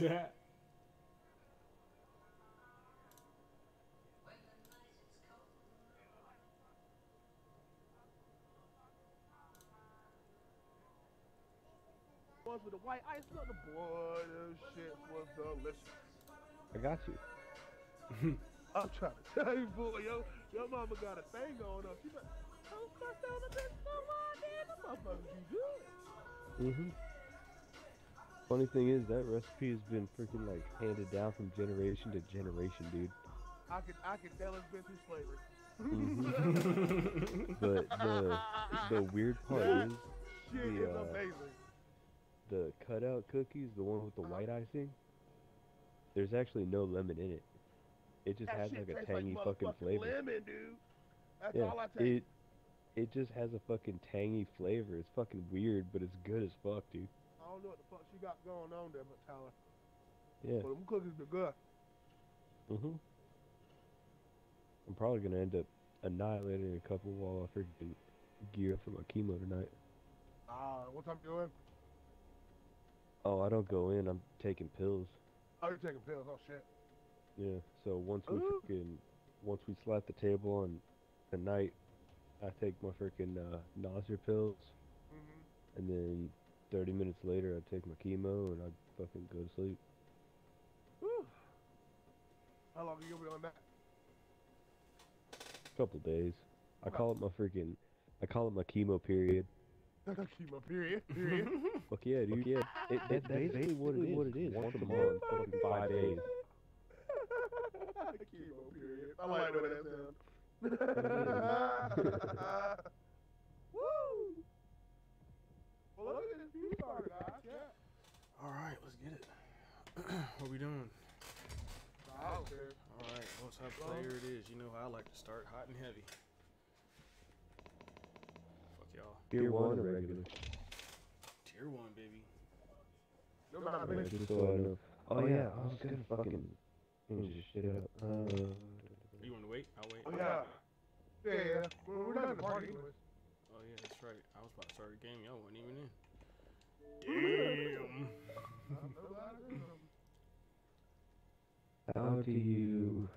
Yeah. ones with the white ice on the boy, this shit was delicious. I got you. I'm trying to tell you, boy, yo, your mama got a thing going on. She like, oh, cut down a bit so hard, man. Motherfucker be good. Mm-hmm. Funny thing is, that recipe has been freaking like handed down from generation to generation, dude. I can, I can tell it's been through slavery. Mhm. but the the weird part That is Shit The, is uh, amazing. the cutout cookies, the one with the Uh-huh. white icing. There's actually no lemon in it. It just That has like a tastes tangy like fucking motherfucking flavor. lemon, dude. That's Yeah, all I take. it it just has a fucking tangy flavor. It's fucking weird, but it's good as fuck, dude. I don't know what the fuck she got going on there, but Tyler. Yeah. But them cookies be good. Mm-hmm. I'm probably gonna end up annihilating a couple while I freaking gear up for my chemo tonight. Ah, what time you in? Oh, I don't go in. I'm taking pills. Oh, you're taking pills. Oh shit. Yeah. So once we Ooh. freaking once we slap the table on the night, I take my freaking uh, nausea pills, Mm-hmm. and then 30 minutes later I take my chemo and I fucking go to sleep. Whew. How long are you gonna be on that? couple days. I call it my freaking. I call it my chemo period. Chemo period. Period. Fuck yeah, dude. Yeah. It, that's basically what it is. What it is. Once a month, fucking five days. Chemo period. I like the way that sounds. Woo! Well, look at this view started, guys. Yeah. All right, let's get it. what we doing? I don't care. All right, what's up, player? It is. You know how I like to start hot and heavy. Fuck y'all. Tier one or regular? Tier one, baby. No, not Yeah, so I know. Oh yeah, I was gonna fucking change this shit up. Uh, You want to wait? I'll wait. Oh, yeah. Yeah, yeah. We're, we're not in the party anyways. Oh yeah, that's right. I was about to start a game. Y'all wasn't even in. Damn. How do you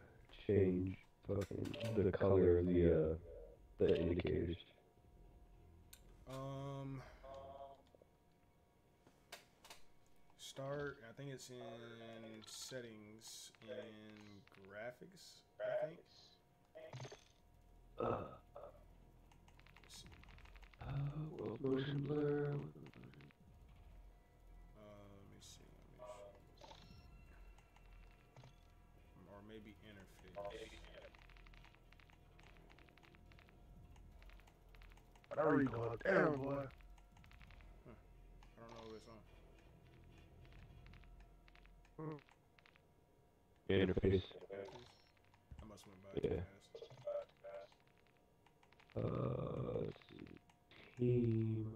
change fucking the color of the uh the indicators? Um. Start. I think it's in settings in graphics. I think. Uh, uh, well, motion blur. Interface. I already going down, boy. I don't know what it's on. Interface. I must went by Yeah. fast. Uh, let's see. Team.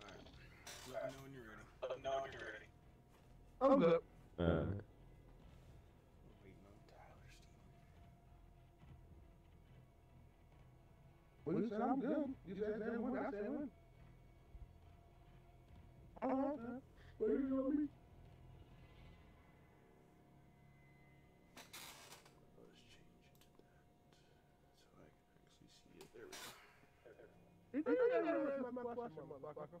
Alright. Let me know when you're ready. Let me know when you're ready. I'm good. Uh, I'm waiting on Tyler Steve. Well, you said I'm good. You said that one. I said one. All right, man. What are you doing me? Let's change it to that. So I can actually see it. There we go. You think I gotta answer my question, motherfucker?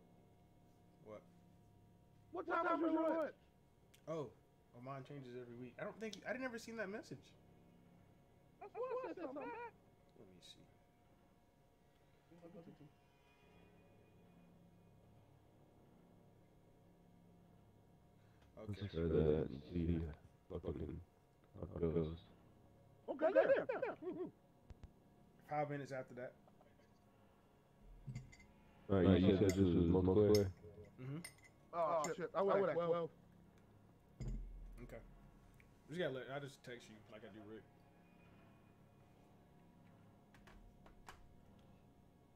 What? What time was your lunch? Oh. Oh, mine changes every week. I don't think I didn't ever seen that message. That's what I said something back. Let me see. Let's Okay. try that and see what fucking how goes. Okay, yeah, yeah, yeah. Five minutes after that. Alright, you said this was Montclair? Mm-hmm. Oh, shit. I went at 12. Okay. Just gotta let. I just text you like I do Rick.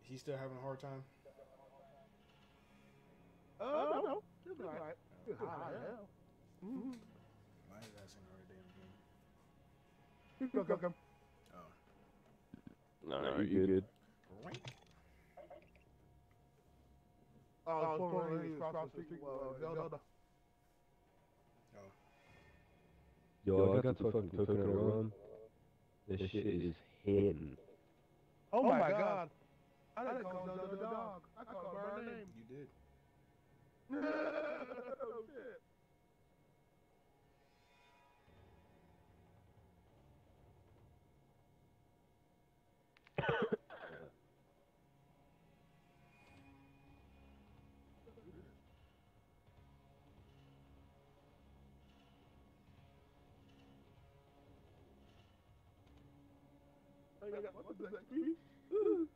Is he still having a hard time? Uh, no, no. You'll be alright. You're high as. Mm-hmm. Why is that saying every damn game? Go, go, go. Oh. No, no, you good. Right. Oh, it's one of these across the street. Well, Zelda. Yo, I got the fucking coconut rum. This shit is hitting. Oh, my god. I didn't call Zelda the dog. I called her by her name. You did. oh, shit. I got- what the heck, baby? You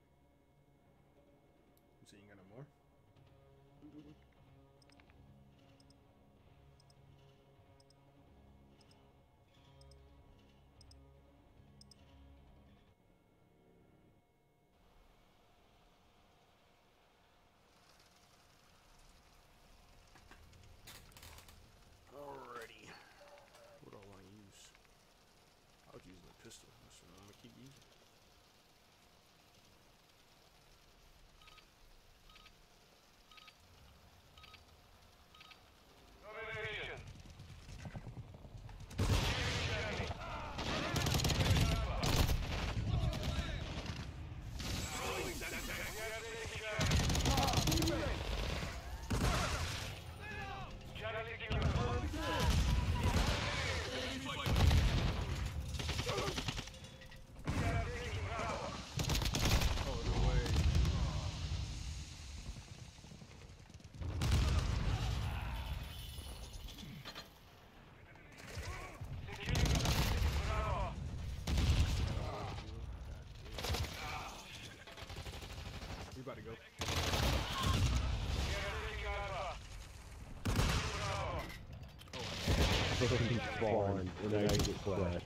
say you ain't got no more? Alrighty. What do I want to use? I was using a pistol. That's what I'm gonna keep using. Oh no way. We about to go. Fucking spawn, and I get flashed.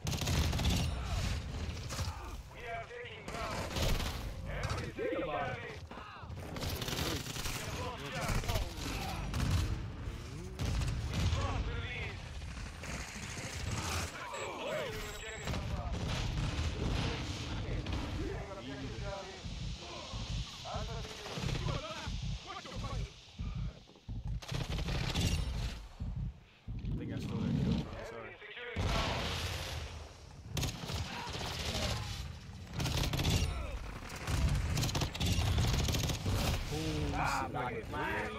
I think I stole that kill. I'm sorry. Ah, back it, man.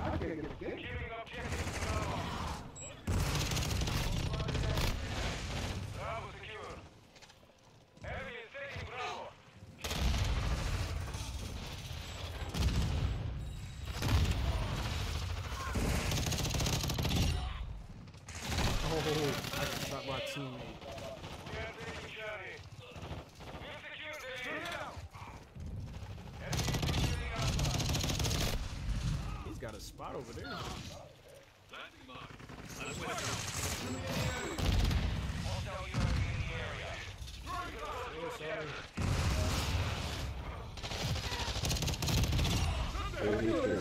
I can't get a kick. Oh, I just shot my teammate. He's got a spot over there. Oh, sorry. Yeah, he's sure.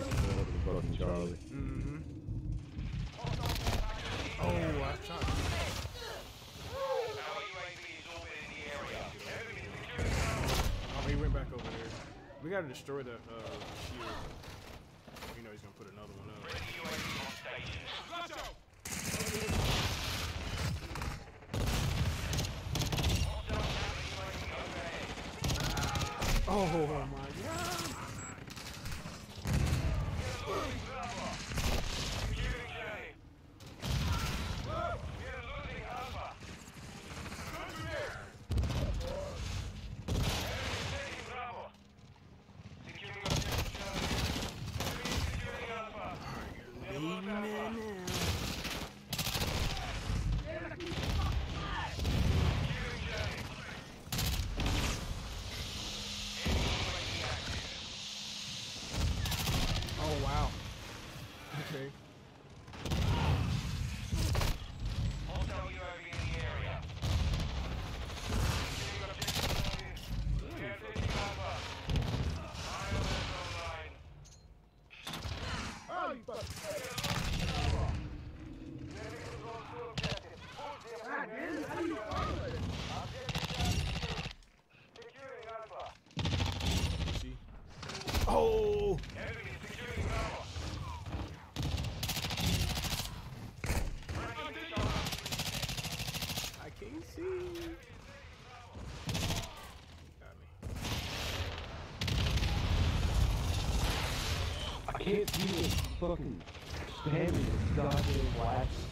Fucking Charlie. Mm-hmm. Oh, I shot. Oh, he went back over there. We gotta destroy the can't do this fucking spammy goddamn blast.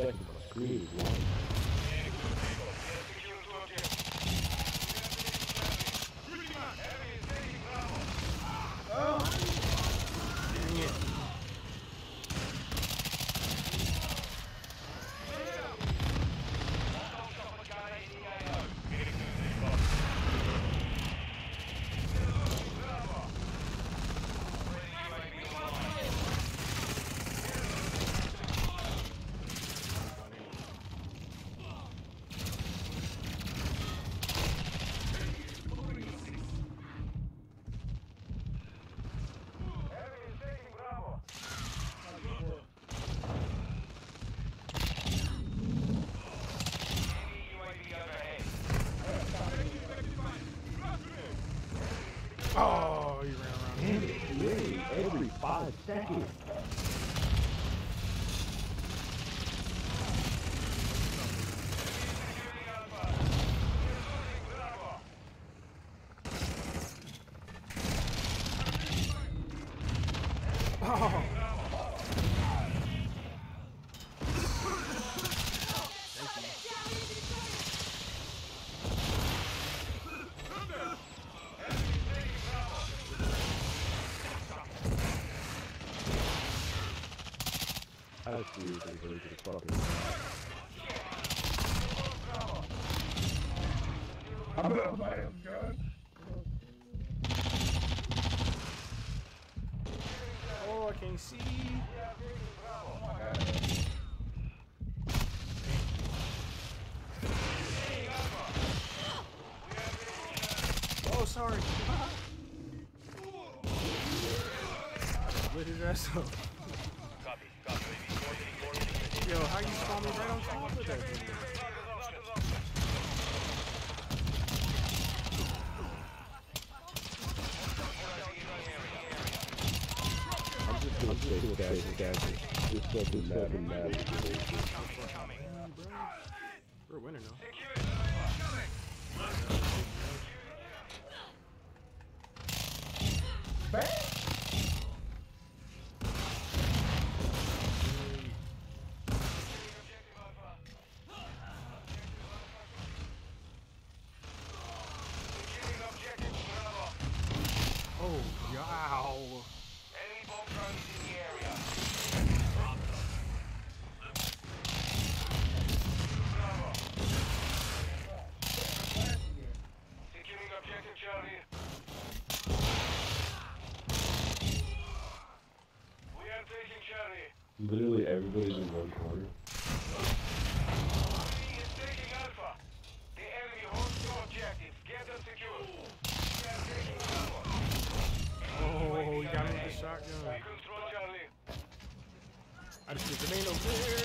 Thank you. spot up here. I'm gonna. Oh, I can see. Oh my god. Oh, sorry. Lit his ass up. this fucking. We're a winner now. Just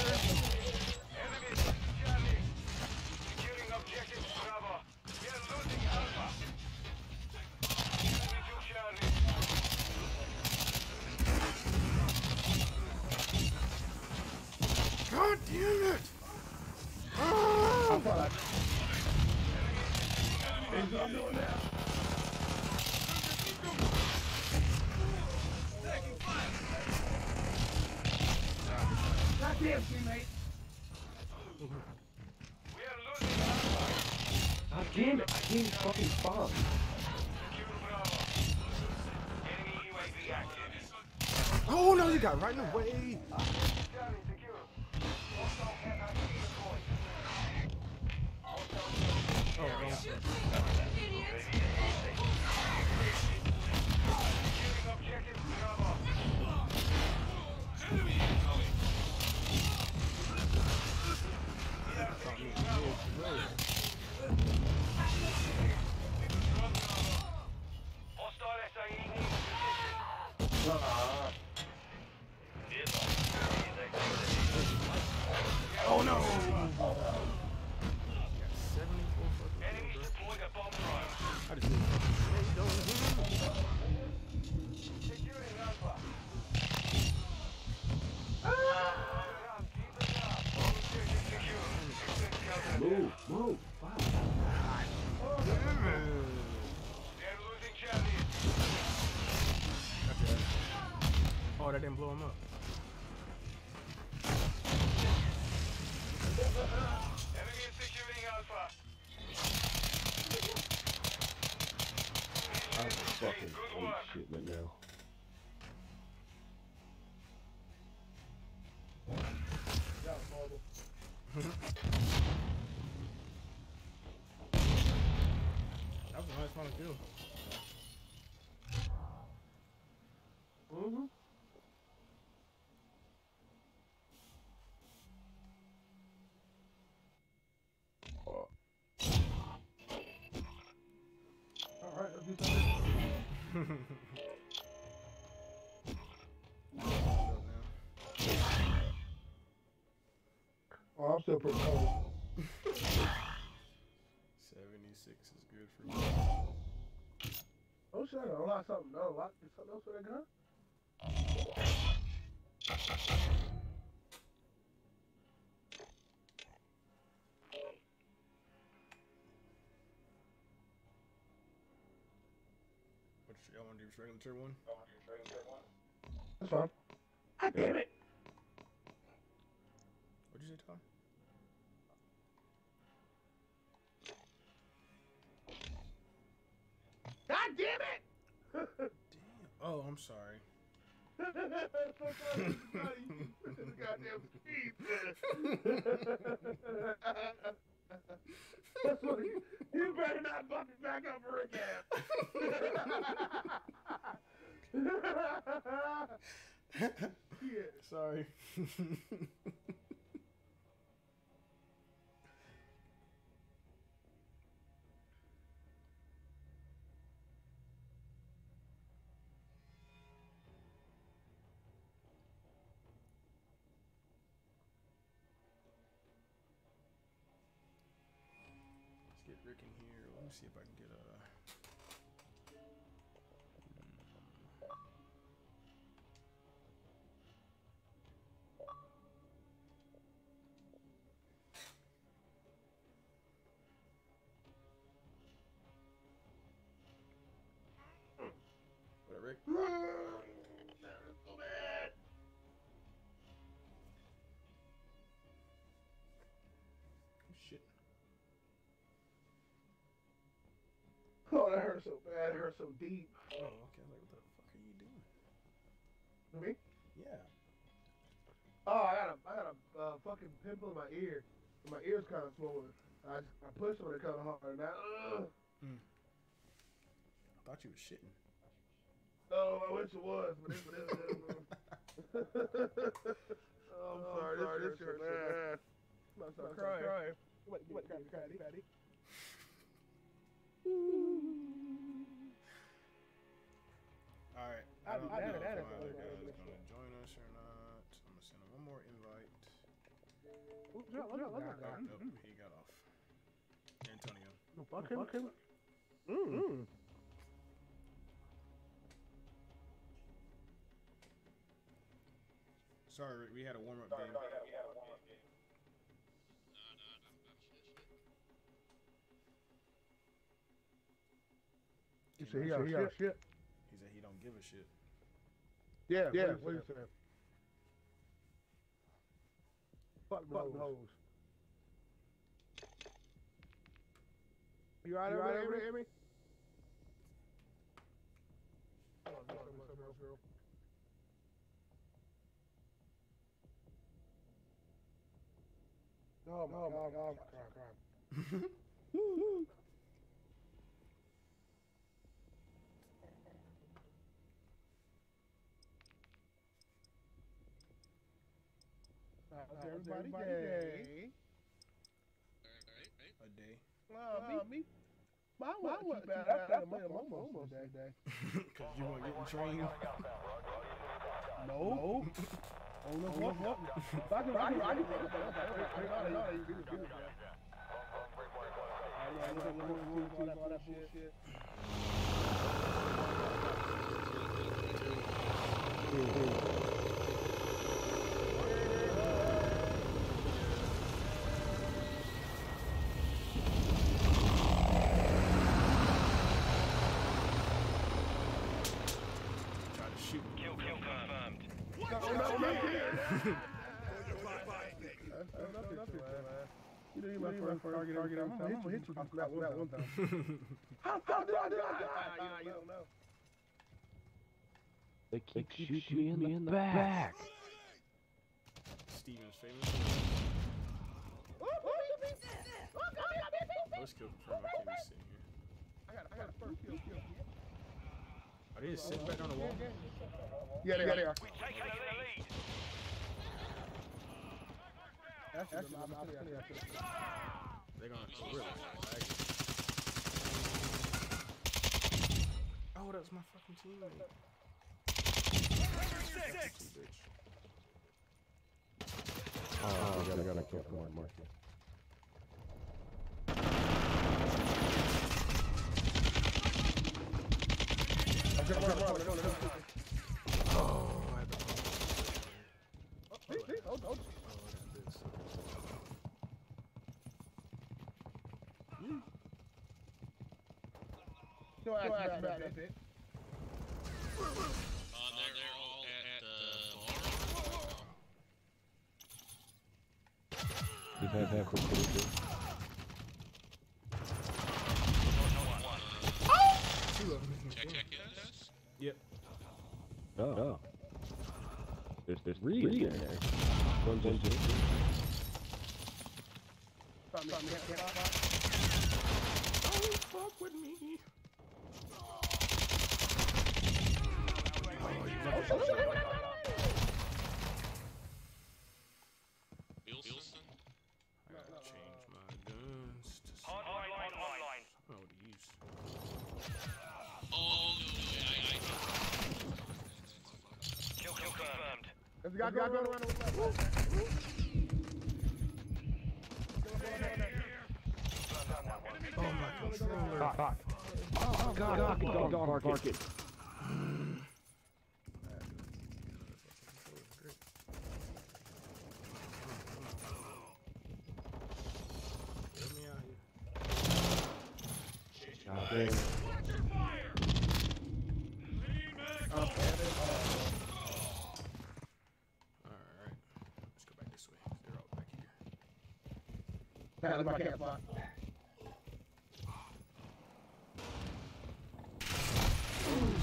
you got right in the way. Move, move. Wow. They're losing Charlie. Okay. Oh, that didn't blow him up. Enemy is securing Alpha. I'm fucking Good work. shit right now. That was a nice one to do. Mm-hmm. All right, let's do something. Oh, I'm still pretty cold. 76 is good for me. Oh shit, I gotta unlock something. No, unlock something else for that gun? What you, y'all want to do regular tier one? That's fine. God damn it. I'm sorry. Goddamn. That's what you, you better not bump it back up for again. Sorry. Oh, that hurt so bad. It hurt so deep. Oh, okay. I was like, what the fuck are you doing? Me? Yeah. Oh, I got a, I got a uh, fucking pimple in my ear. My ear's kind of swollen. I, I pushed on it kind of hard. Now, ugh. I thought you was shitting. Oh, I wish it was, but it, but it, it, oh, I'm sorry, sorry, this hurts so bad. I'm about to start crying. What, what, what, fatty, fatty? All right. I- I don't I- know that- if that my is other a- guy's gonna join us or not. I'm gonna send him one more Look out, look out, look out. Oh, nope, he got off. Antonio. Fuck him, fuck him. Mm. Sorry, Rick, we had a warm up game. He said he got, he got shit. He said he don't give a shit. Yeah, yeah. What you saying? Fuck the hoes. You right over there, Amy? Oh my god, oh my god, god. How's everybody day? A day. Uh, me, me. My watch was bad. I played my almost that day. Cause you want to get in train. No. Oh no, what? What? I can, I can, I can. all that bullshit. Try to shoot. Kill confirmed. You know, you my first target. target. I'm gonna hit you from that one, that one time. How, how did I do that? You don't know. They keep, shooting me in the, back. Steven's famous. Let's kill confirm. I can't be sitting here. I got, I got a first kill. kill. Are they just sitting back on the wall? Yeah, they are. They are. We taking the lead. That's, that's, that's, that's, that's, that's, They're gonna really lag. Oh, that's my fucking teammate. Fucking bitch. Oh, I gotta, gotta kill one more. Run, run. Oh, I had the Hey, hey, hold, hold. Oh, I got this. Don't ask me about that, that bitch. Uh, they're all at the bar. You have have quick quick quick. Two of them. Check, check it. guys. Yep. Oh. oh. There's there's three in there. One's in two. Stop me, stop me, stop me. Don't fuck with me. Wilson. I gotta change my guns to some Hardline online. I don't know what to use. Oh, no, I, Kill confirmed. Let's go, go, go, go, go, go. Oh my controller. Cock, cock. Oh, God, cock, dog, dog, bark it. Get me out here. God damn. Alright. Let's go back this way. They're all back here. Pat, look, I can't fly.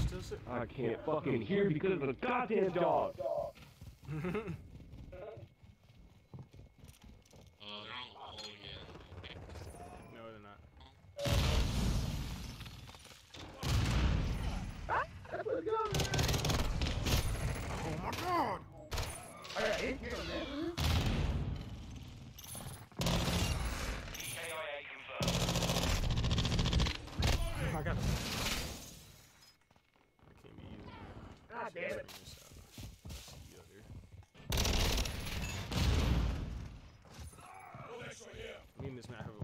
Still sit. I can't fucking hear because of the goddamn dog. uh, they're on the wall again. No, they're not. Let's go. Oh my god! I got eight kills, man. KIA confirmed. I got them. I can't be using God damn it. Bring this out. I see you out there. this map have a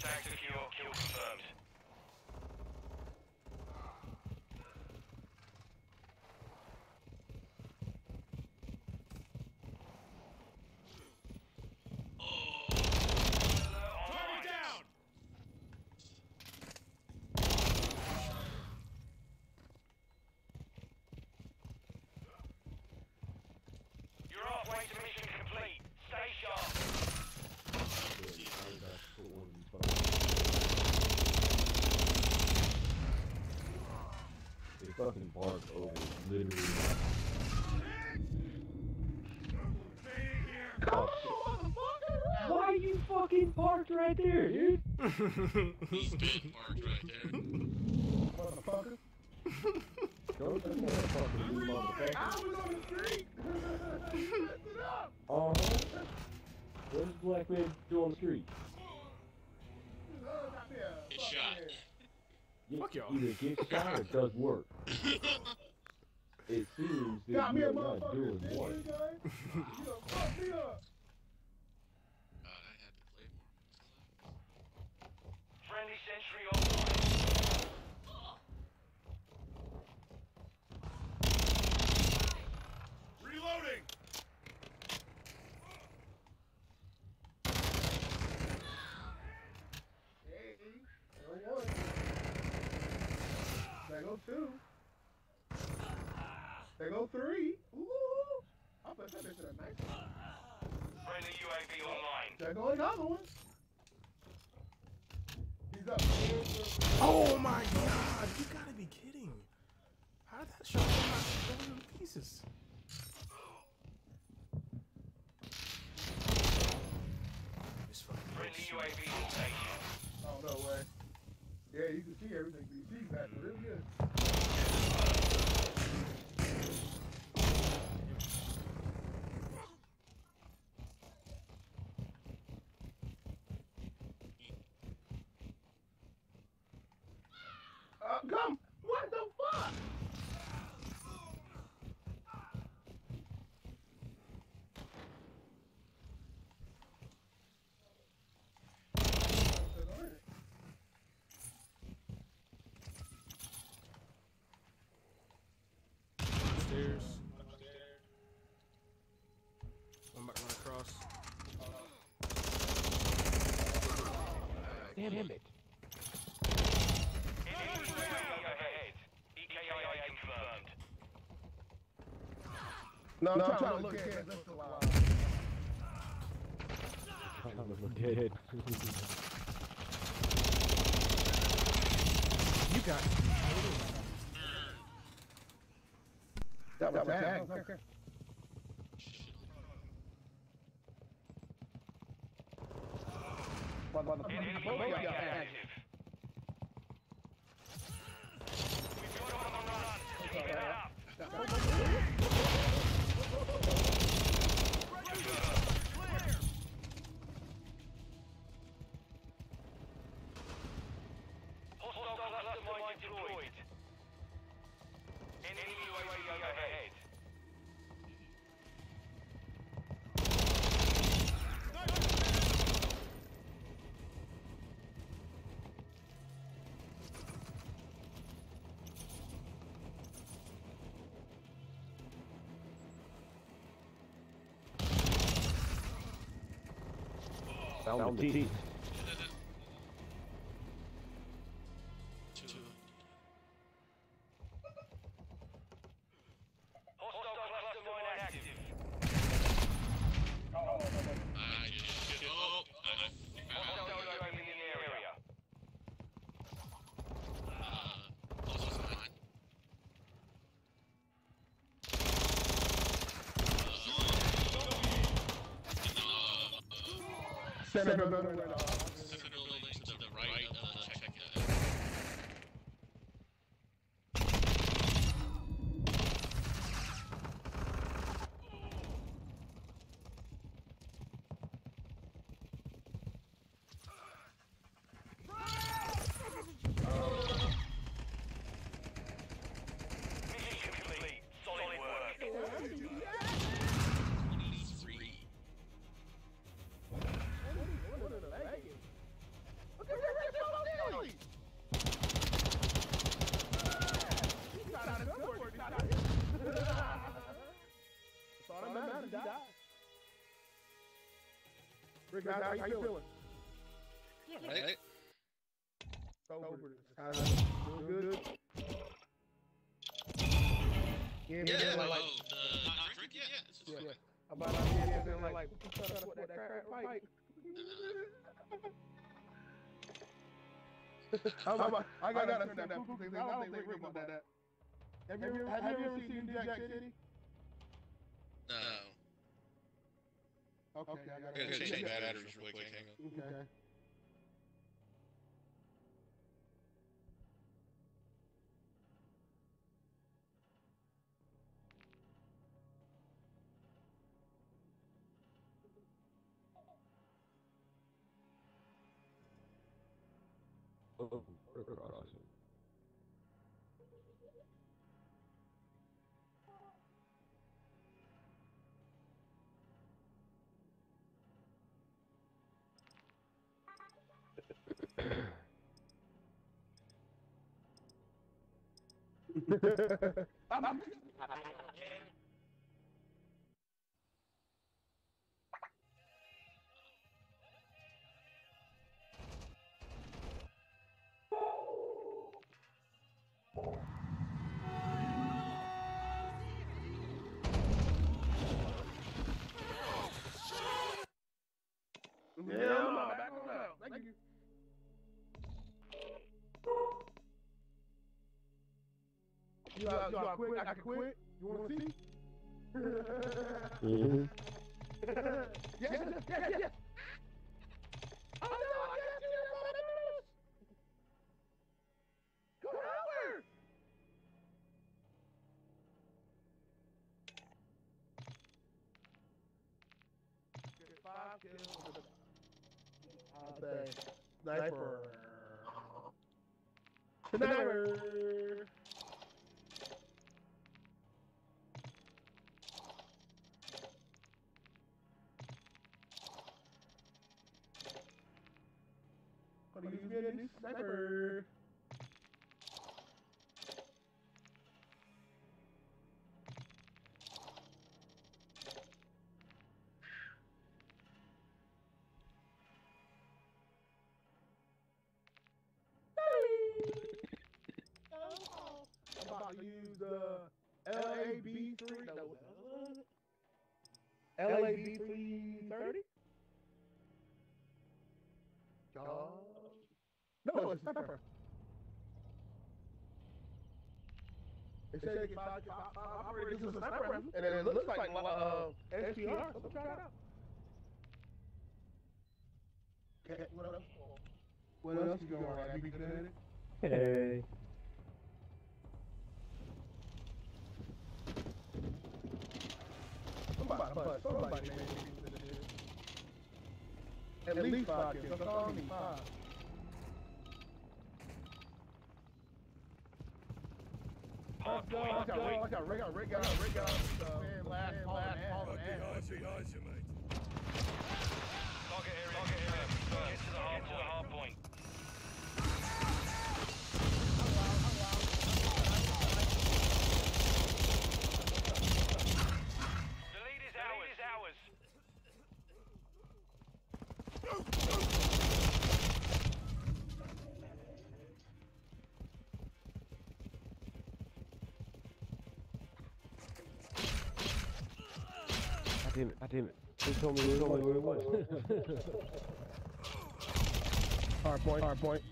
Tag secure, kill confirmed. Target down! You're halfway to mission complete. Stay sharp. They fucking bark over literally. Why you fucking parked right there, dude? He's been parked right there. Motherfucker. Go to the motherfucker, you motherfucker. I was on the street. Uh-huh. What does black man do on the street? Fuck shot. Get- Fuck y'all. Either get shot or it does work. It seems that Got me a you're not doing Did one. you, guys? You done fucked me up. God, I had to play more. Friendly sentry online. Reloading! Hey, there go one. There go two. There go three. Ooh. I put that bitch in a nice one. Friendly UAV online. There go another one. He's up. Oh my god, you gotta be kidding. How did that shot not go to pieces? This fucking Friendly bitch. UAV in station. Oh, no way. Yeah, you can see everything. You see that real good. Uh, come! What the fuck? Upstairs. One back run across. Damn it. Enemy UAV ahead. EKIA confirmed. No, I'm, trying, to look at just a while. I'm dead. You got That was tag. Enemy Found the teeth. Center building. Guys. How you feeling? Right? Sober. How's it? Doing good? Yeah, Yeah, oh, man, like, like, oh, the not drink yet? Yeah, this is yeah. fine. About out here feeling like, what you trying to put that crack pipe? I'm about, I gotta understand that poop thing. I don't think Rick about that. Have you ever, have you ever seen New Jack City? No. Okay, I I gotta gotta check change batteries real quick. Hang on. Okay. Oh, 아, 맞다. You out, you out? I can quit. You want to see? Mm-hmm. yes, yes, yes, yes. Oh no, I can't do that. What am I doing? Go over. Get five kills with a- I'll say sniper. Sniper. Gonna use me a new sniper. I'm about to use the LAB3. No, LAB330? No, it's sniper. It says if I, if I, I operate this as a sniper rifle, and it looks like my uh, SPR. So try it out. Okay, what else? What else is going on? Be good at it? Hey. Somebody, somebody, somebody made me do this. At least five kills. That's all I need, five. Hard point. I got Rick, I got Rick, I got Rick, I got Rick, I got man, last, last, last, Target area. Target area. Get to the hard, to the hard point. The lead is ours. ours. God damn it, God damn it. They told me, they told me where it was. Hard point, hard point.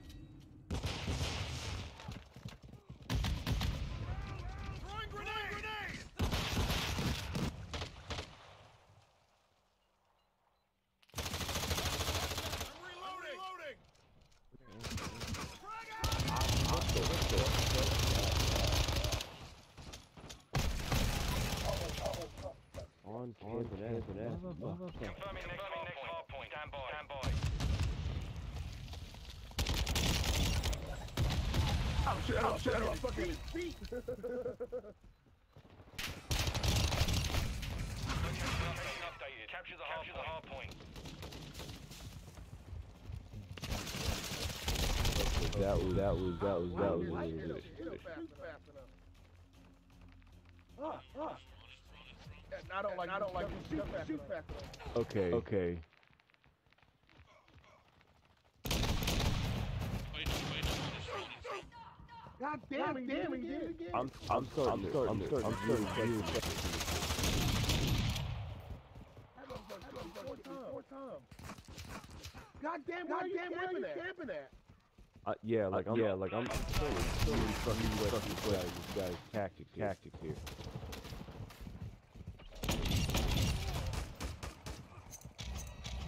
that was that was really good. And Okay. Okay. God damn it! Damn it! I'm I'm sorry. I'm sorry. I'm sorry. I'm sorry. Uh, yeah, like I'm yeah, like I'm totally totally fucking guys this guy's tactics tactics here.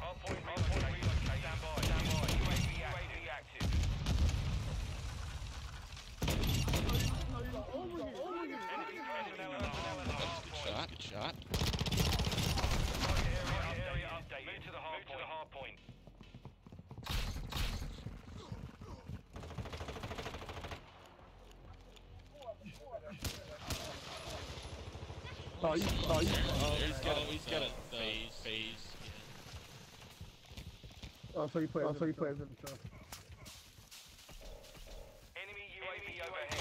Hardpoint relocated. Stand by, stand by. UAV active. Enemy personnel at the hardpoint. Shot, good shot. Target area update. Move to the hardpoint. Oh, you, oh, you, Oh, he's got a, he's got a phase, phase. Oh, so you play, oh, so you play as a control. Enemy UAV overhead.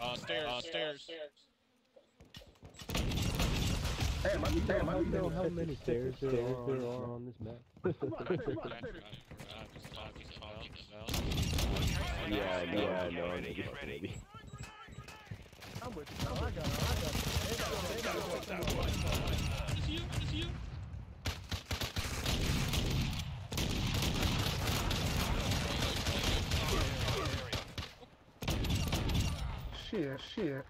Uh, stairs, uh, stairs. Damn, I, damn, I, Do you know how many stairs there are there are on this map? That's right, right, I was talking about. yeah, I know, Get I ready, get ready. I'm with you. I got it, I got it. They got it, they got it, they got it. It's you, it's you. Shit, shit.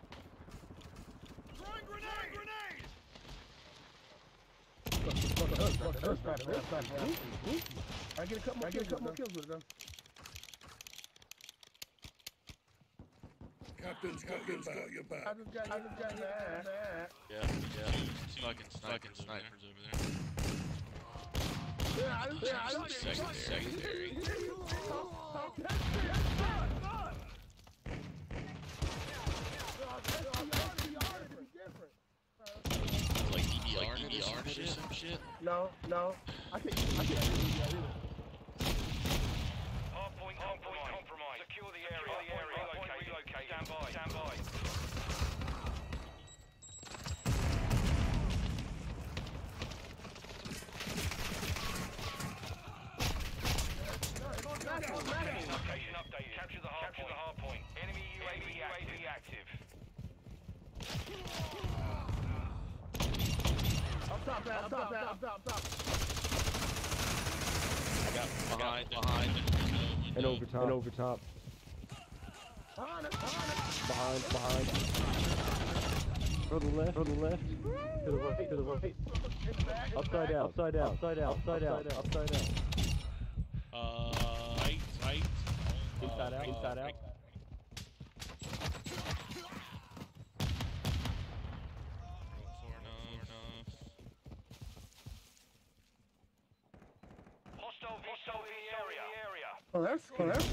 I get a couple, I get a couple more kills with it though. Captain's got your back. Got your back. just I just got that. Yeah, yeah. Two fucking fucking snipers over there. Yeah, I just, yeah, I just. Second, secondary. Like EBR, EBR or some shit. No, no. I can't, I can't do that either. Top, man, top, up top. I got behind, behind, And over top, and over top, Behind us, behind us. behind, behind. From the left, from the left. To the right, to the right. Upside down, upside down, upside down, upside down, upside down. Uh, right, right. Inside uh, out, inside out. right. Far enough, enough. Hostile hostile in the area. Oh, that's, oh, that's.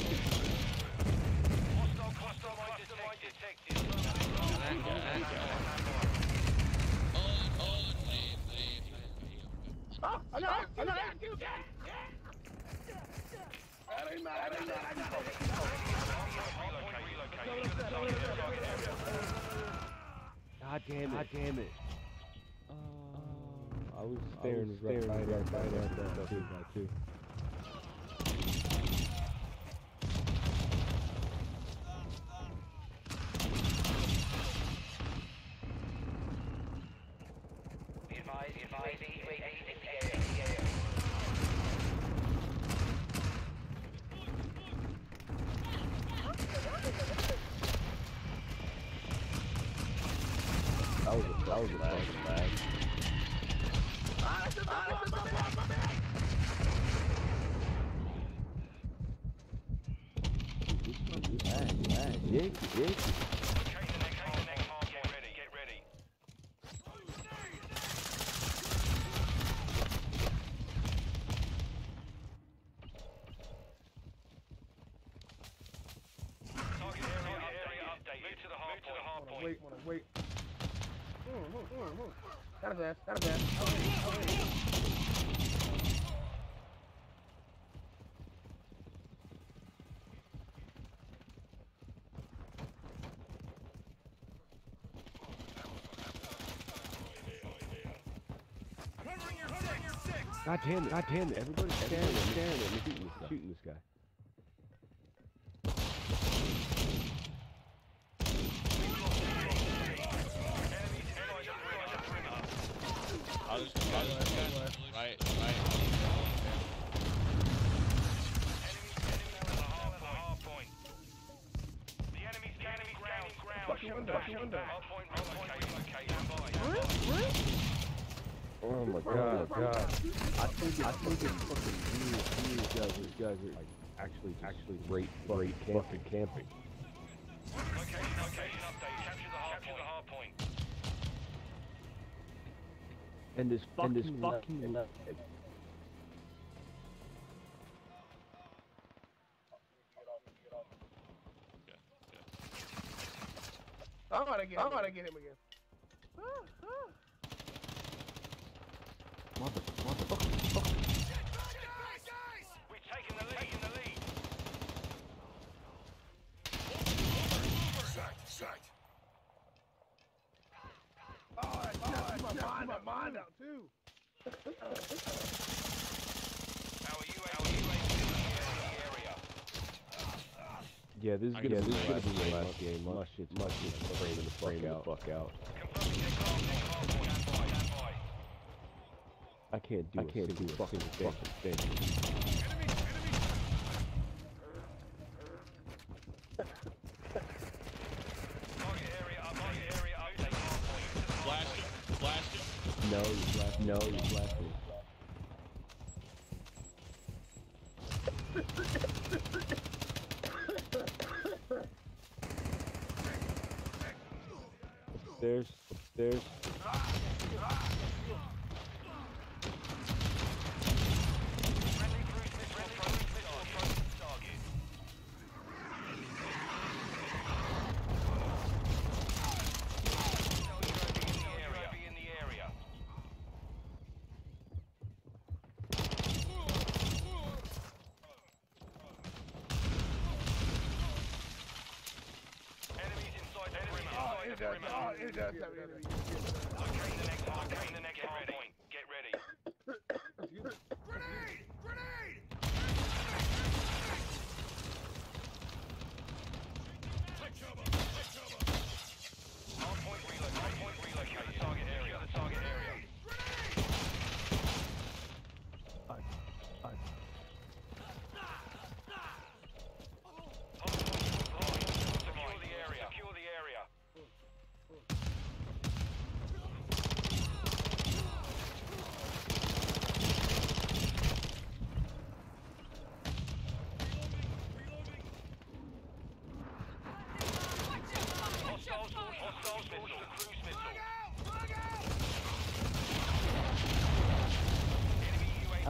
Hostile cluster mine detected. That guy, that guy. Oh, oh, leave, leave, leave. Oh, I got it, I got it. You got it. That ain't mine, that ain't mine, I got it. Relocate. Relocate. To the target, to the target area. God damn it. God damn it. I was staring right, right, right, right at that too, guy too. Be advised, be advised, UAV in the area, in the area. That was a, that was a fucking lag. Lag, lag, yanky, yanky. Okay, the next hard, the next hard. Get ready, get ready. Target area, area update. Move to the hard point. hard point. Wait, wait. Got his ass, got his ass. God damn it! God damn it! Everybody's staring at me, staring at me, shooting this guy. Shooting this guy. I'll just go left, right, right. Fucking window, fucking window. Oh my god, god. I think I think it's fucking these these guys these guys are like actually actually great great fucking camping. And this fucking, and this fucking left. I'm gonna get. I'm gonna get him again. Ah, ah. Mother, motherfucker, fuck. Oh, that's oh, my mind, my mind out too. Yeah, this is I gonna, yeah, this is gonna the be the last last game. My shit's my shit's framing the frame the fuck out. I can't do I can't do fucking fucking thing. Blast him, blast him. No, you blast. No, you blast me. Upstairs, upstairs. Oh, it does. Oh,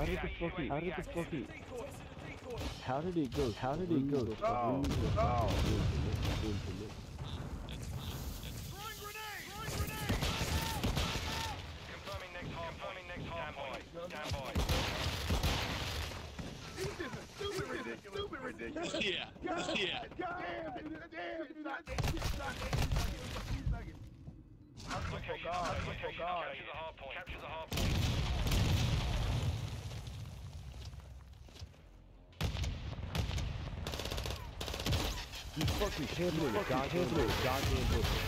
How did the fucking, how did the fucking, how did it go, how did it go? Oh, oh. fucking into this? This is stupid ridiculous. Stupid ridiculous. Yeah, God, yeah. God damn, dude. Damn, dude. Not that shit. Not that shit. Fucking nuggets. I'm so for God. I'm so for God. You fucking camping in the goddamn, camping in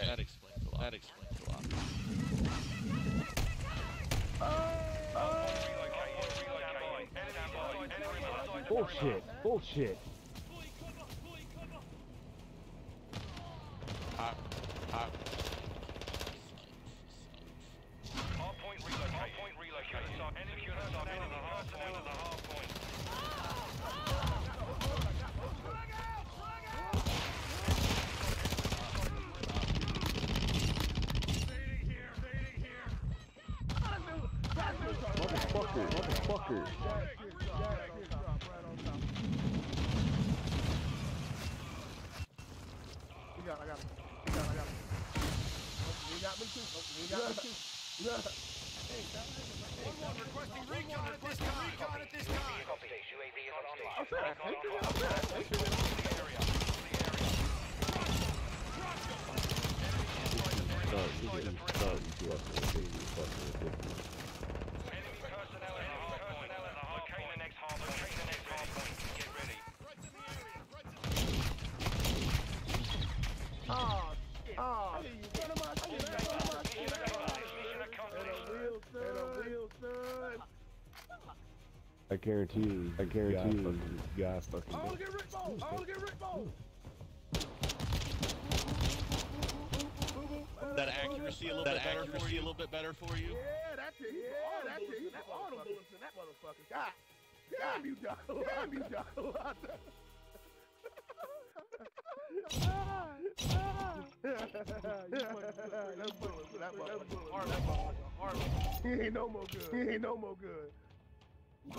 Okay. That explains a lot. That explains a lot. Bullshit, bullshit. Hot, hot. Motherfucker, motherfucker, motherfucker. That shit drop, that shit drop right on top. You got, I got it. You got, I got it. Oh, You got me too. Oh, You got me too. Yeah. Requesting recon at this time. Recon at this time. I'm saying, I take it. I'm saying, I take it. Start, you getting started, you fucking ridiculous, you fucking ridiculous. Enemy personnel at the hard point. Locate the next hard point. Locate the next hard point. Get ready. Ah, ah. I hear you. None of my shit. None of my shit. Mission And accomplished. a real son. And a real son. I guarantee you, I guarantee you, this guy fucking. I wanna get Rick Bones. I wanna get Rick Bones. That accuracy a little bit better for you. A little bit better for you. Yeah, that's it. Yeah, that's it. You put all the bullets in that motherfucker. God damn you, Doc. Damn you, Doc. He ain't no more good. He ain't no more good. That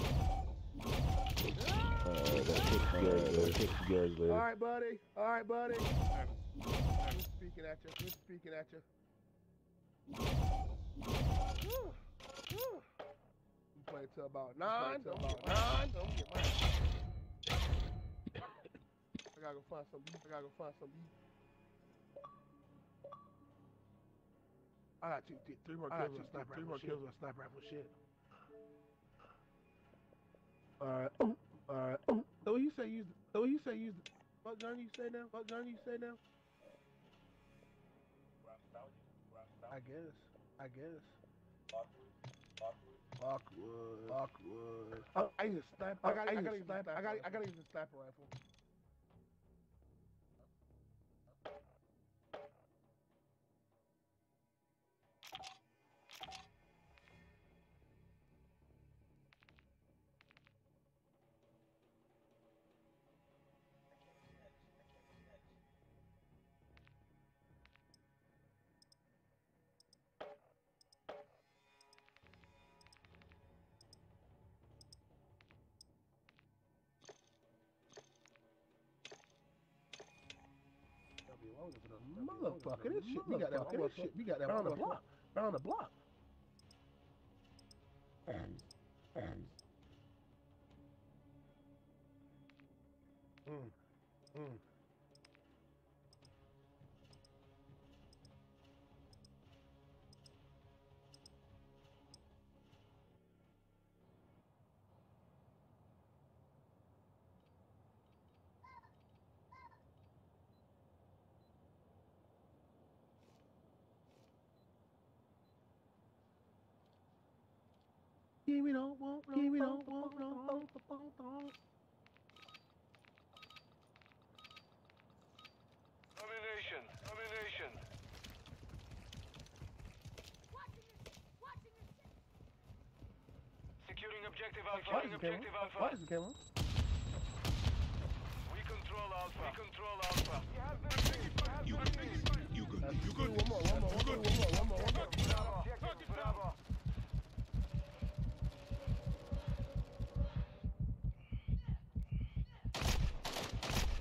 guys, that kicks you guys All right, buddy. All right, buddy. Just speaking at you. Just speaking at you. You play till about nine. Till about nine. Don't get mad. I gotta go find some. I gotta go find some. I got two, three, more kills with a sniper. Three more kills with a sniper rifle. Shit. All right. All right. So you say? Use. So you say? Use. What gun you say now? What gun you say now? I guess. I guess. Lockwood. Lockwood. Oh, I, I use a sniper. I got. I got. I got. I got. I got to use a sniper rifle. Motherfucker, this shit, we got that all shit, we got that on the block, on the block. Mm, mm. Give me don't want, give me don't want, no, Domination. Domination. Securing objective Why Alpha. is Securing the camera? objective Why Alpha. is the camera? We control Alpha. We control Alpha. You good? You good? That's You two. good? One more, one more, one more, one more, one more, one more. Bravo. Objective Bravo. There you go.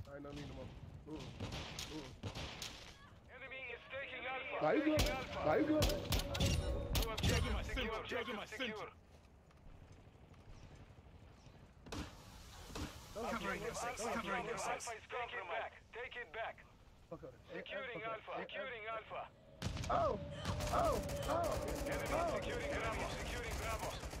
I ain't no need no more. Mm. Mm. Enemy is taking Alpha. Now you good? Taking Alpha. Now you good? Two objectives my secure. center. Charging my Objective secure. Covering your six. Alpha, Covering your Alpha is Take it back. Take it back. Okay. Securing Okay. Alpha. Securing Alpha. Oh, oh, oh. Enemy securing Bravo. Securing Bravo.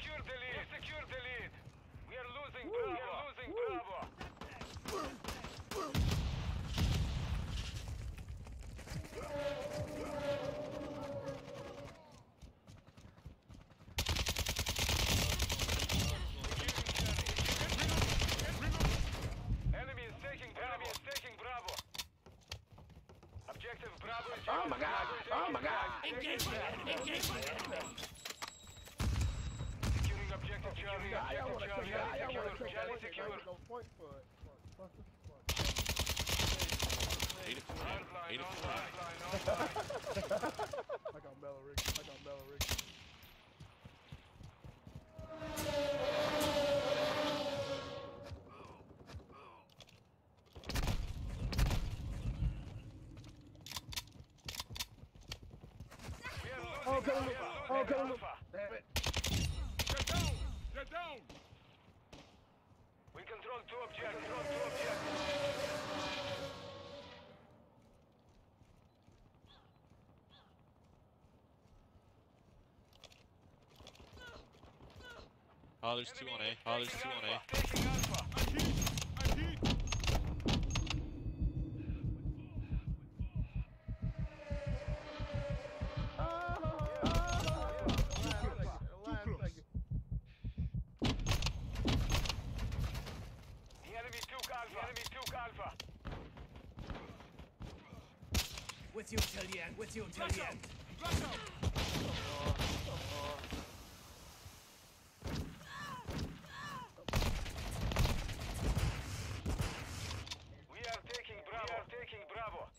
Secured the lead. We the lead. We are losing Bravo. We are losing Bravo. Enemy is taking Bravo. Enemy is taking Bravo. Objective Bravo is Oh my God! Oh my God! Securing objective Charlie. I don't Objective wanna take Charlie. that. I don't wanna Secure. take Charlie that. secure. Go point for it. Fuck it. Eight of four. Hardline, Eight of four. hardline, hardline. I got Mellow Rick. I got Mellow Rick. We are losing Oh, okay, Alpha. look. We Alpha. Get down. Get down. We control two objectives. Control two objectives. Oh, there's two on A. Oh, there's two on A. Taking Alpha. I hit. I hit. The enemy took Alpha. The enemy took Alpha. With you till the end. With you till the end. We are taking Bravo. We are taking Bravo.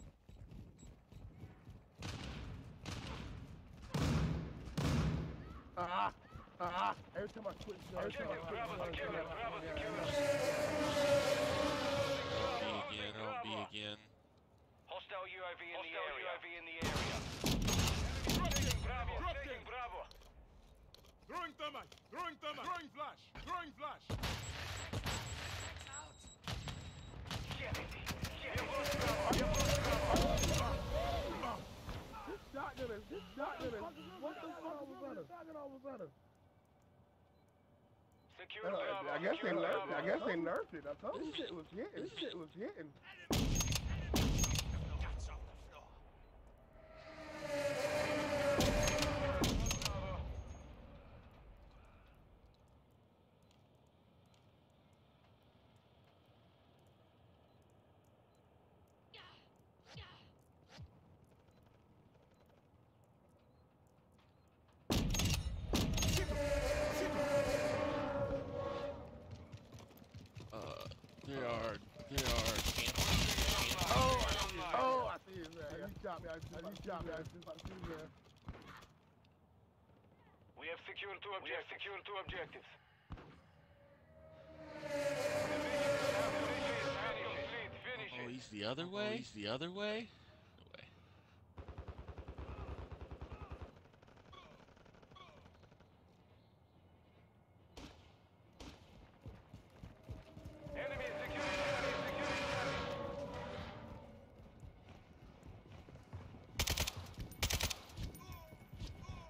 Ah, ah, every time I time I switch, Bravo secure. Bravo secure. B again. Oh, B again. Hostile UAV in the area. UAV in the area. Enemy taking Bravo. Drop Taking him. Bravo. Throwing thermite. Throwing thermite. Throwing flash. Throwing flash. Get it. Get it. We have lost Bravo. We have lost Bravo. This shotgun is, this shotgun is, what the fuck is wrong with this shotgun all of a sudden? Secure Bravo. I guess they Secure nerfed it. I guess they nerfed it. I told you. This shit was hitting. This shit was hitting. Uh, they are. They are camping. Oh, oh, I see his ass. You shot me. I just, you shot me. I just, I see his ass. We have secured two objectives. We have secured two objectives. Oh, oh, oh, he's the other way. He's the other way. Enemy is securing Charlie. Securing Charlie.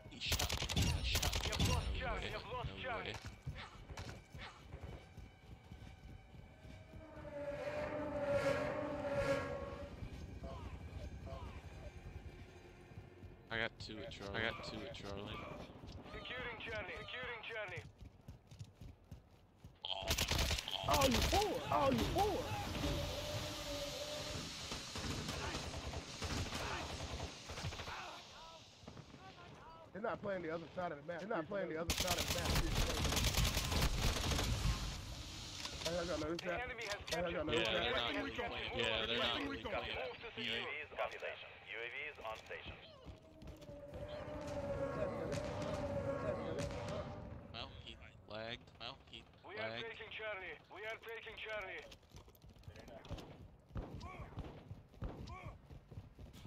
He shot me. He shot me. You have lost No Charlie. way. You have lost No Charlie. way. I got two at Charlie. I got two at Charlie. Securing Charlie. Securing Charlie. Oh, you fool! Oh, you fool! They're not playing the other side of the map. They're not playing the other side of the map. I got no The shot. enemy has Hey, I got captured. no Yeah, they're not Enemy playing. Yeah, they're not really Recon. playing. Move to on station. UAVs on station. Mountain Heat lagged. Mountain Heat We are lagged. taking Charlie. We are taking Charlie.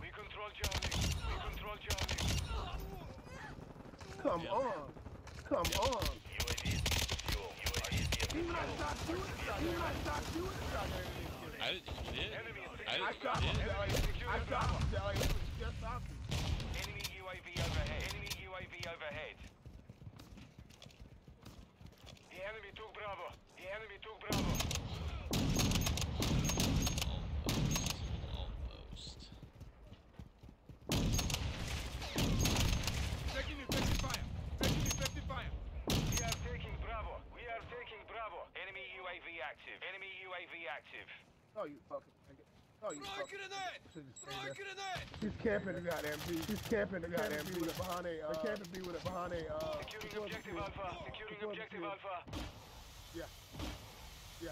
We control Charlie. We control Charlie. Come Yeah. on. Come on. UAV is fuel. UAV is He might shot you in the shot. He might shot you in. I didn't did. I I shot him, you did. Jelly. I shot him, He was just off. Enemy UAV overhead. Enemy UAV overhead. The enemy took Bravo. The enemy took Bravo. Almost. Almost. Taking effective fire. Taking effective fire. We are taking Bravo. We are taking Bravo. Enemy UAV active. Enemy UAV active. Oh, you fucking. Oh, you Throw a grenade! Throw a grenade! He's camping the goddamn B. He's camping the goddamn B with it behind a. Uh, camping B with it behind a. Uh, Securing objective. Alpha. Securing objective. Alpha. Yeah. Yeah.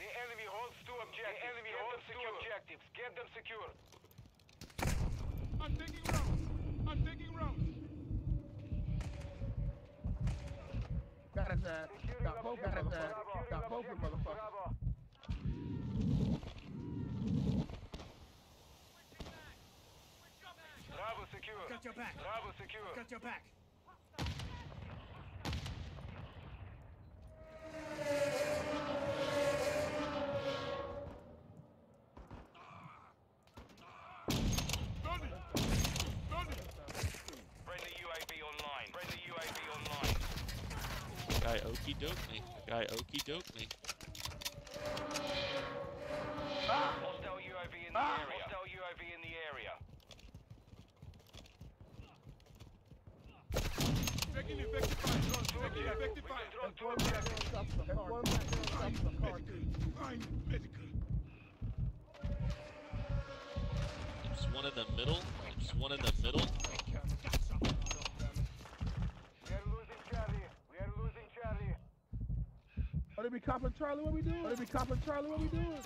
The enemy holds two objectives. The enemy holds two objectives. Get them secured. I'm taking rounds. I'm taking rounds. Got his uh, ass. Got both of them motherfuckers. Got both of motherfuckers. Bravo. Bravo secure. Got your back. Bravo secure. Got your back. Friendly UAV online. Friendly UAV online. Guy okey doke me. Guy okey doke me. Hostile UAV in the area. Hostile UAV in the area. Taking effective fire. Taking effective fire. Drone two objectives. That's one back on top of the car, too. Find medical. There's one in the middle. There's one in the middle. We are losing Charlie. We are losing Charlie. Oh, they be copping Charlie, what we doing? Oh, they be copping Charlie, what we doing?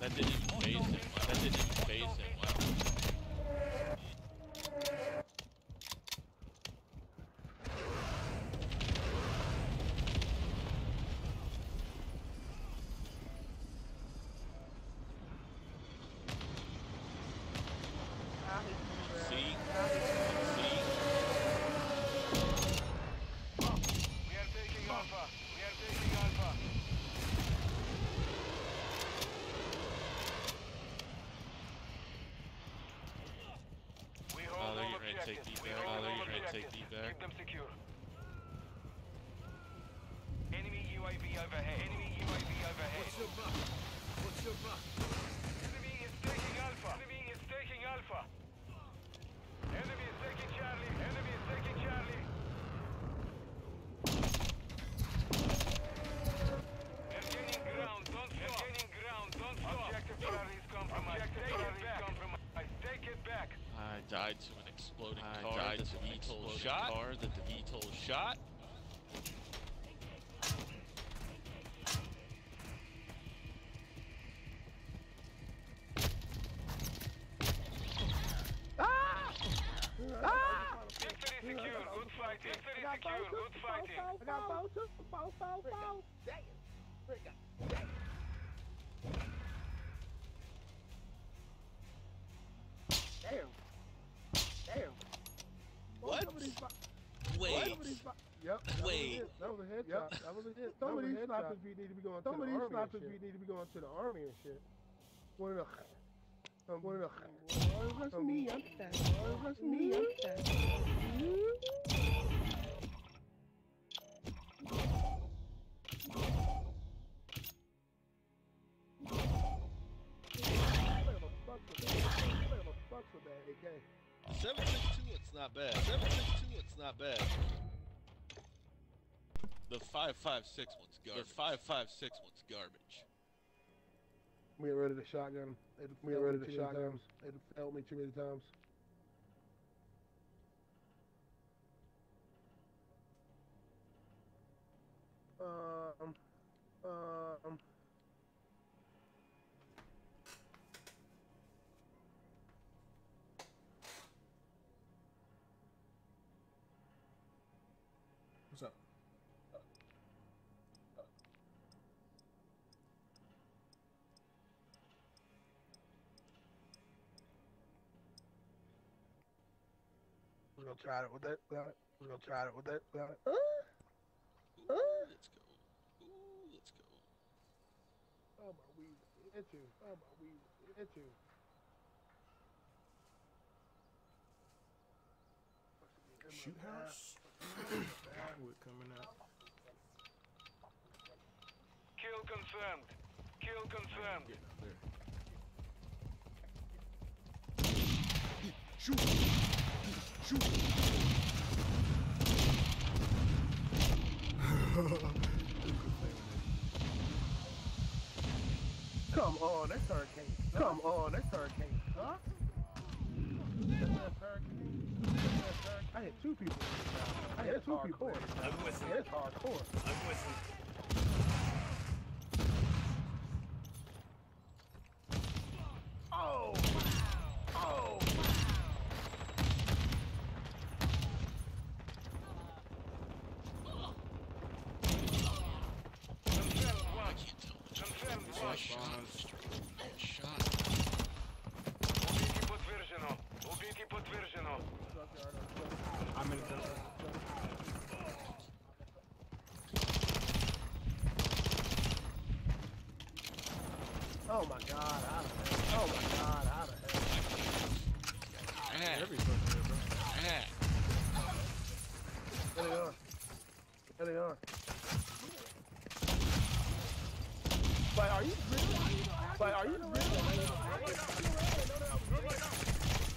That didn't even faze him. That didn't even faze him. Wow. See? See? We are taking Alpha. We are taking Alpha. We Oh, hold they're all getting ready to take objectives. these We back. hold Oh, they're all getting ready to take objectives. these back. Keep them secure. Enemy UAV overhead. Enemy UAV overhead. What's your buck? What's your buck? Enemy is taking Alpha. Enemy is taking Alpha. Enemy is taking Charlie. Enemy is taking Charlie. They're gaining ground. Don't stop. They're gaining ground. Don't stop. Objective Charlie is compromised. Objective Charlie is compromised. Take it back. I died to an exploding I car died that to the an VTOL exploding shot. Car that the VTOL shot. Secure. Good secure. Good fighting. I got. Damn. Frick, damn. Damn. Damn. What? Some of these fi- Wait. some of these fi- Yep. that Wait. hit. That was a headshot. Yep. That was a hit. Some of these snipers you need to be going. Somebody to the Some of these snipers you need to be going to the army and shit. One of the. Um, one of the. That's me. I'm fat. That's me. I'm fat. Seven six two, it's not bad. Seven six two, it's not bad. The 556 one's garbage. The 556 one's garbage. We get rid of the shotgun. It we get rid of the shotguns. It failed me too many times. Um, um. Gonna try it with that. Without it. We're gonna try it with that. Without it. Uh, Ooh, uh. let's go. Ooh, let's go. Oh my weed, itching. Oh my weed, itching. Shoot house. Wood coming out. Kill confirmed. Kill confirmed. Getting up there. Come on, that's hurricane. Come on, that's hurricane. Huh? That's hurricane. That's hurricane. I hit two people. I hit two people. I'm with Yeah, it's hardcore. I'm with you. Oh! Oh! Are you really?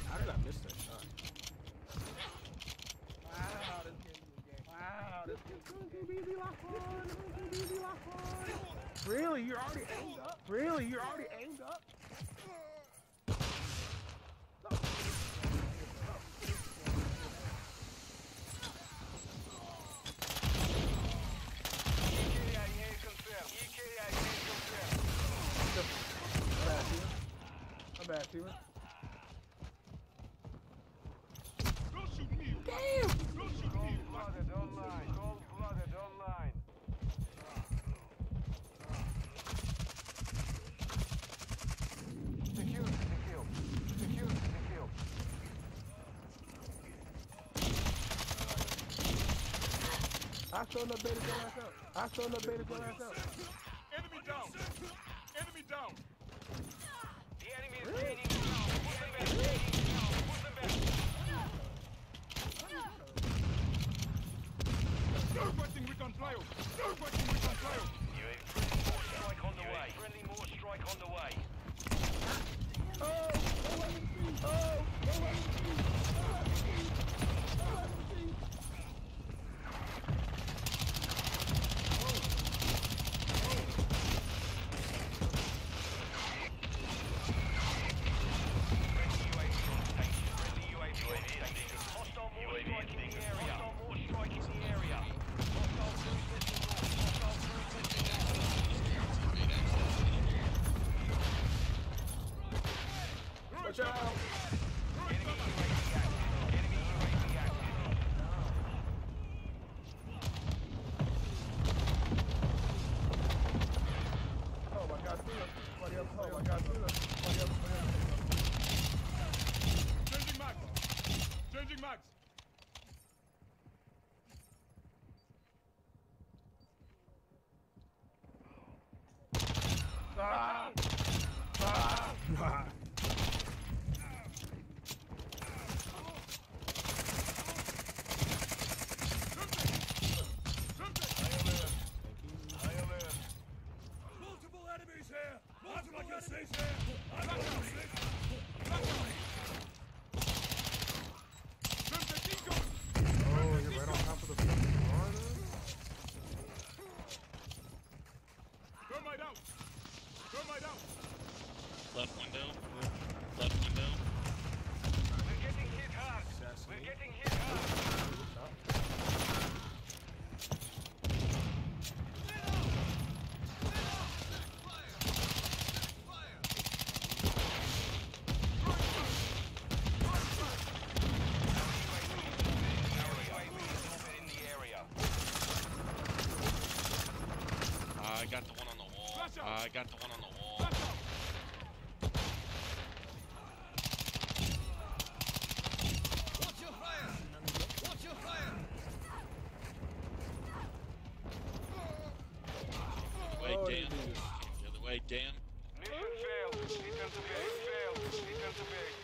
How did I miss that shot? Wow, this game. Wow, this game's. Really? You're already aimed up? Really? You're already aimed up? EKIA confirmed. EKIA confirmed. I'm at you. The the kill. I saw no beta go ass out. I saw no beta go ass out. I got the one on the wall. Flash out. Watch your fire. Oh, damn. they do. The other way, damn. Mission failed. Defensive aid failed. Defensive aid.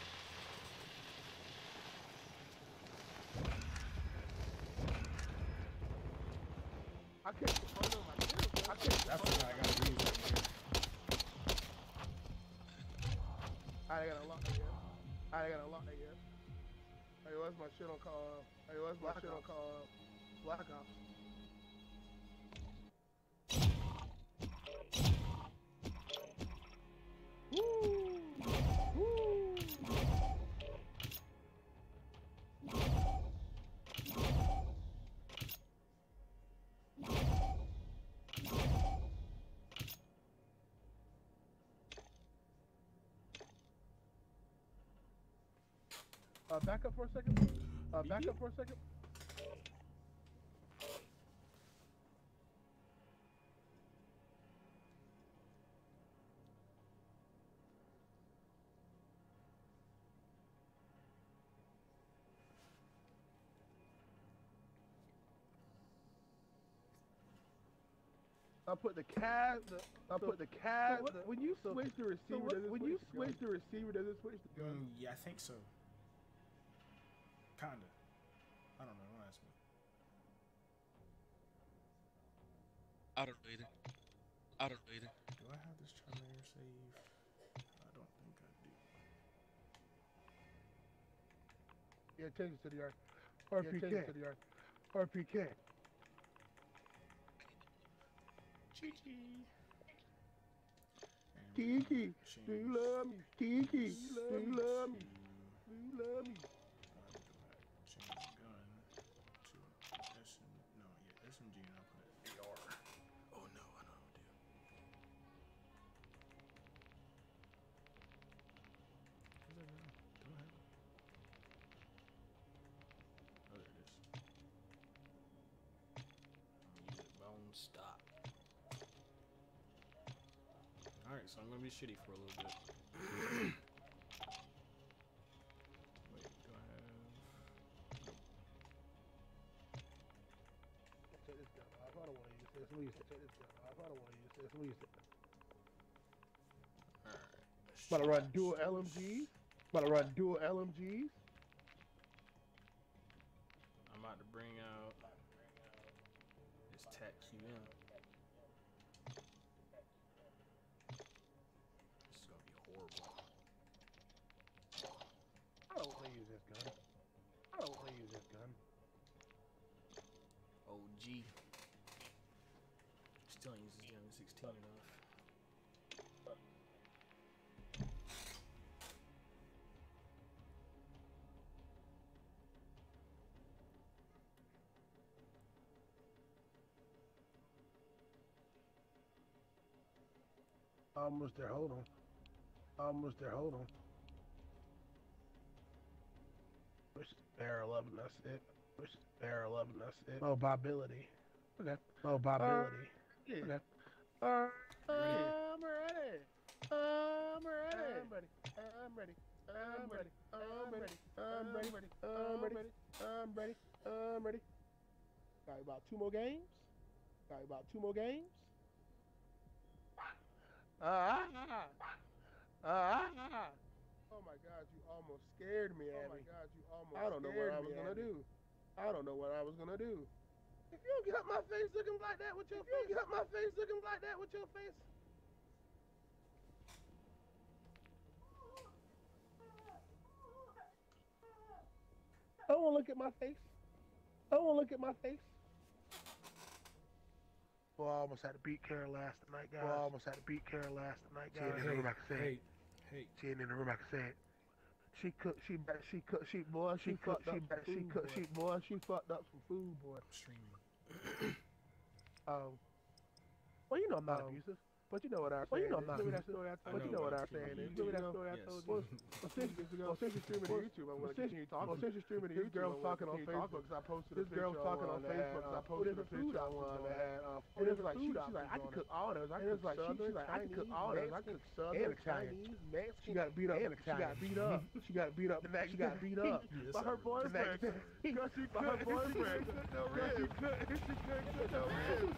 I can't find on my channel. I can't. That's what I gotta use right here. I got a lot again. I got a lot. Hey, what's my shit on call? Hey, what's my shit on call? Black Ops. Uh, back up for a second. Uh, back up for a second. I put the cat. The, I put the cat. what- when you switch the receiver, what- does it when switch you the switch the receiver, does it switch the gun? Mm, yeah, I think so. Kinda. I don't know. Don't ask me. I don't know either. I don't know either. Do I have this Charmander save? I don't think I do. Yeah, change it to the yard. RPK. change it to the yard. RPK. Chi-chi. Kiki, do you love me? Kiki, do you love me? Do you love me? So I'm gonna be shitty for a little bit. Wait, do I have Take this gun off. I don't want to use this. Let it. Take this gun off. I don't want to use this. Let it. Alright. About to run dual LMGs. About to run dual LMGs. I'm about to bring out 16 enough. Almost there. Hold on. Almost there. Hold on. Push barrel up and that's it. Push barrel up and that's it. Mobility. Okay. Mobility. Uh, yeah. Okay. I'm ready. I'm ready. I'm ready. I'm ready. I'm ready. I'm ready. I'm ready. I'm ready. I'm ready. I'm ready. Got about two more games. Got about two more games. Ah! Ah! Oh my God! You almost scared me, Abby. Oh my God! You almost. I don't know what I was gonna do. I don't know what I was gonna do. If you don't get up my face looking like that with your face, you don't get up my face looking like that with your face. Oh, I don't want to look at my face. Oh, I don't want to look at my face. Well, I almost had to beat Kara last night, guys. Well, I almost had to beat Kara last night, guys. She ain't in the room, I can say it. hey. She ain't in the room, I can say it. She cooked, she back, she cooked, she boy, she, fucked up, she back, she cooked, she boy, she fucked up some food, boy. I'm streaming. Um, well, you know I'm not abusive. But you know what our Well, saying you know. I'm Remember that story I I told you? know know what I'm saying is. saying. That story I told you? Well, since you you're streaming to YouTube, I'm to continue talking. Well, since you're streaming to YouTube, this girl's talking on Facebook because I posted this girl's talking on Facebook because I posted a picture of one that had uh, four different food She's like, I can cook all those. I can cook Southern, she's like, I can cook all those. I can cook Southern, Chinese, Mexican. She got beat up. She got beat up. She got beat up. She got beat up by her boyfriend. Because she by her boyfriend. Because she couldn't. She couldn't no ribs.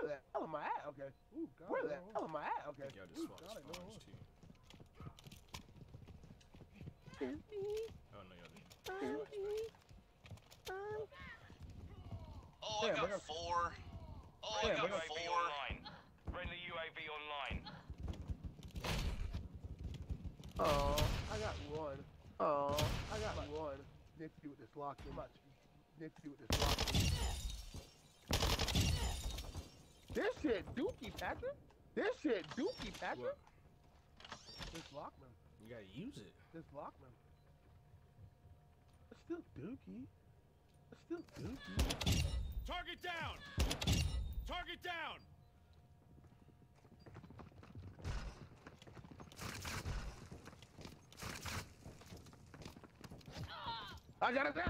Where the hell am I at? Okay. Ooh, God, Where the hell am I at? I think y'all just Ooh, swapped God, I know spawns too. It's me. Oh no, y'all didn't. It's me. Um, Oh, I got but- four. Oh, Yeah, I got but- four. online. Friendly UAV online. Oh, I got one. Oh, I got one. Nifty with this lock in. Nifty with this lock in. This shit dookie, Patrick. This shit dookie, Patrick. What? This Lachmann. You gotta use it. This Lachmann. It's still dookie. It's still dookie. Target down! Target down! I got it down.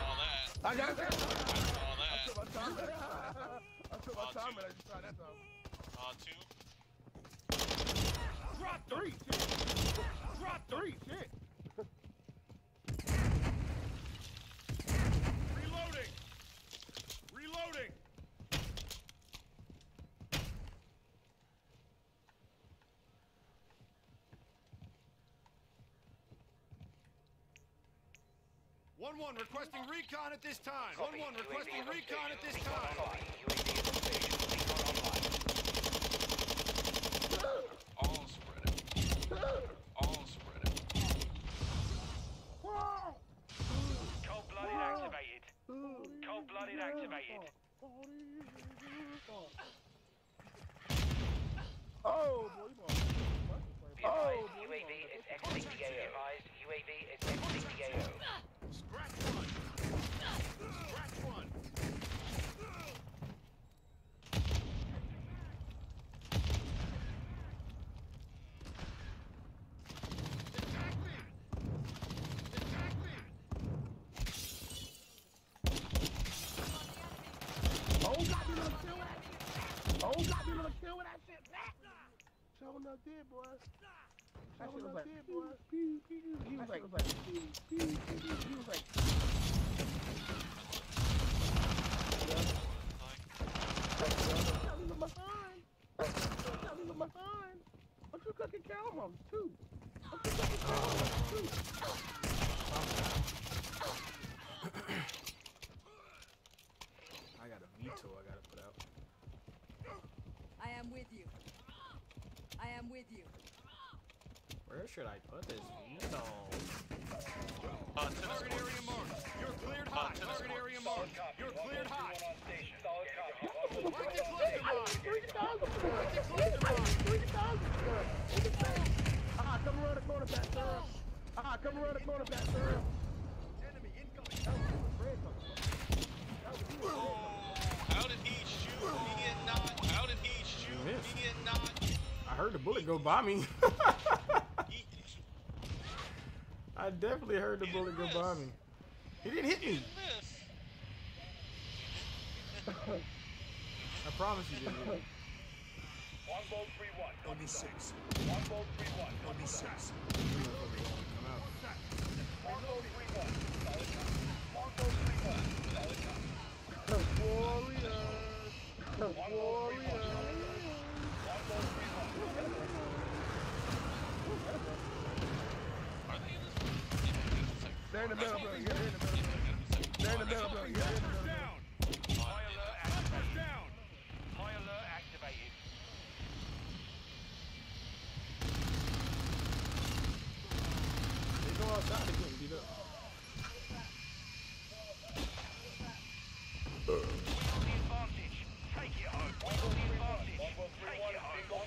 All that. I got it down. All I that. took my time. I took my Oh, time two. and I just tried that time. Uh, two. Drop! Three, shit. Drop! Three, shit. Reloading! Reloading! One one requesting recon at this time. One one requesting recon at this time. All spread out. All spread out. Cold-blooded activated. Cold-blooded activated. Oh, boy, boy. Oh, UAV is exiting the AO. UAV is exiting the AO. Scratch one. Scratch one. Attack me! Attack me! Oh, got me little kill with that shit. Oh, got me little kill with that shit. Show enough did, boy. That shit was like, boy. He was like, he was like, Tell me my behind. Tell me my behind. What you cooking calamari too? What you cooking calamari too? I got a veto I gotta put out. I am with you. I am with you. Where should I put this veto? Uh, Target area marked. You're cleared Uh, hot. tennis Target area marked. You're cleared hot. Three Right to cluster mine. thousand Three thousand Ah, come around the corner, back there. Ah, come around the corner, back there. Enemy incoming. That was you and Fred talking about. That was you and Fred talking Oh, how did he shoot me and not? How did he shoot me and not? I heard the bullet go by me. I definitely heard the bullet go by me. He didn't hit me. I promise you didn't hit me. Longbow 3-1. Only six. Longbow 3-1. Only six. Come out. Longbow 3-1. Solid copy. Longbow 3-1. Solid Warriors. Warriors. Longbow 3-1. Are they in this? Yeah, it's like- They're in the middle, bro. They're in the middle, bro. Yeah, they're in the middle. Down. High alert Snipers activated. down. High alert activated. They go outside to get beat up. We got the advantage. Take it home. We got the advantage. Take it home.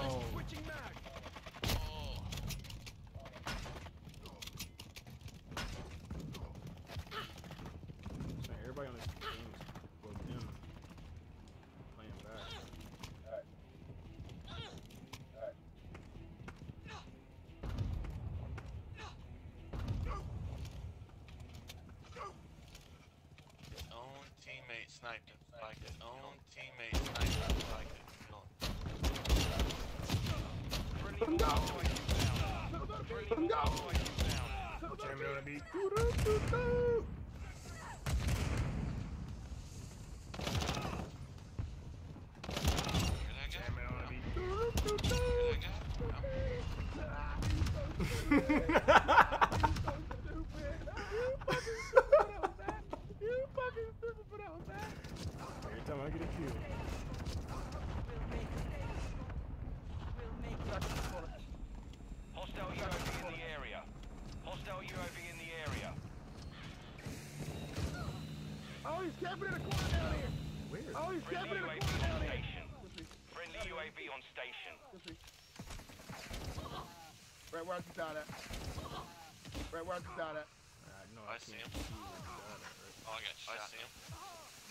Oh, Switching mag. Oh, man, everybody on this team is broken. Hostile UAV in the area. Hostile UAV in the area. Oh, he's camping in the corner down here. Where? Oh, he's Friendly camping in the UAV corner on down here. station. Friendly UAV on station. Right where I just died at. Right where I just died at. I know I I, see him. see where you got it, right? Oh, I got shot. I see him.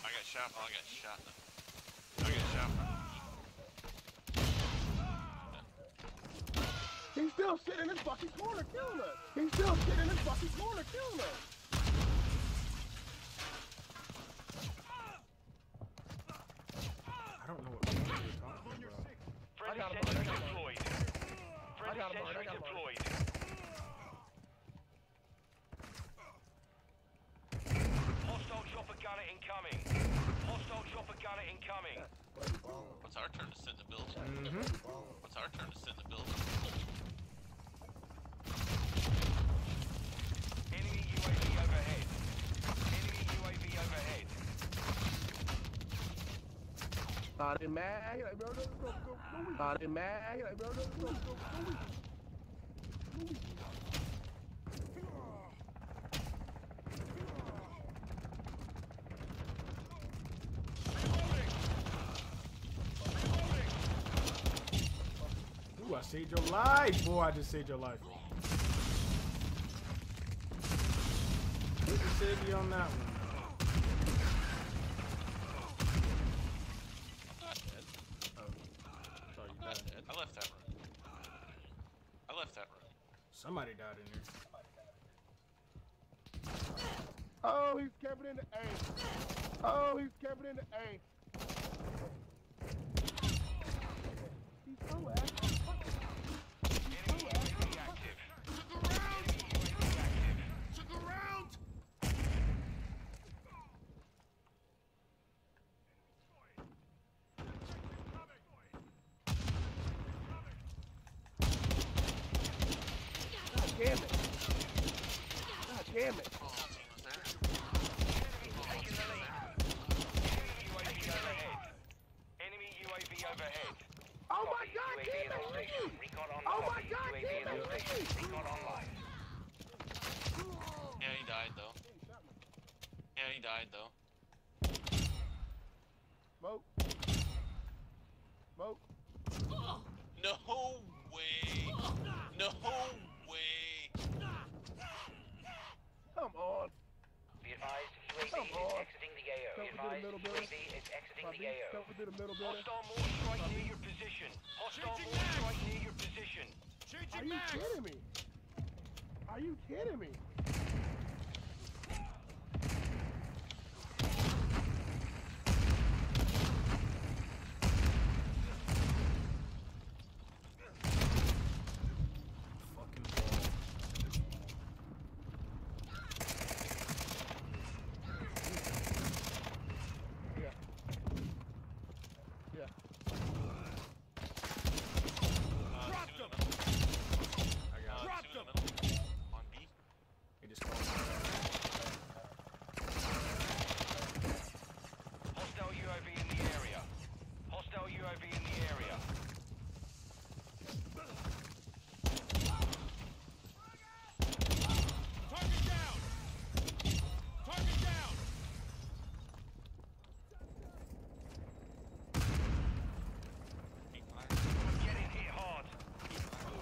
I got shot. Oh, I got shot. I got shot. He's still sitting in his fucking corner killing us. He's still sitting in his fucking corner killing us. I don't know what you're talking about. Friendly got him, sentry I got him. deployed. Friendly got him, I got him. deployed. Hostile chopper gunner incoming. Hostile chopper gunner incoming. What's our turn to sit in the building? Mm-hmm. What's our turn to sit in the building? Enemy UAV overhead. Enemy UAV overhead. Mag, go. Body mag, like bro, go, go. Ooh, I saved your life. Boy, I just saved your life. Good to save you on that one. Oh, sorry, you died. I left that room. I left that room. Somebody died in there. Oh, he's camping in the A. Oh, he's camping in the A. He's so active. Enemy UAV active. Enemy UAV active. God damn it. God damn it. Oh, team was there. Taking the lead. Enemy UAV overhead. Enemy UAV overhead. Oh my God, UAV Ken, is on that's station. me. Recon on Oh my. God, UAV Ken, is on that's station. me. Recon online. Yeah, he died though. Yeah, he died though. Smoke. Smoke. No way. No way. Come on. Be advised, UAV Come is on. exiting the AO. Come Be through the middle building. UAV is exiting the AO. coming through the middle building. Hostile mortar strike near your position. Hostile mortar strike near your position. Are you kidding me? Are you kidding me? Fucking ball. Yeah. Yeah. Uh, Dropped two in him. the middle. I got Uh, it. Dropped two in him. the middle. On B. He just called me. Hostile UAV in the area. Hostile UAV in the area. Target down. Target down. Keep fire. Getting hit hard.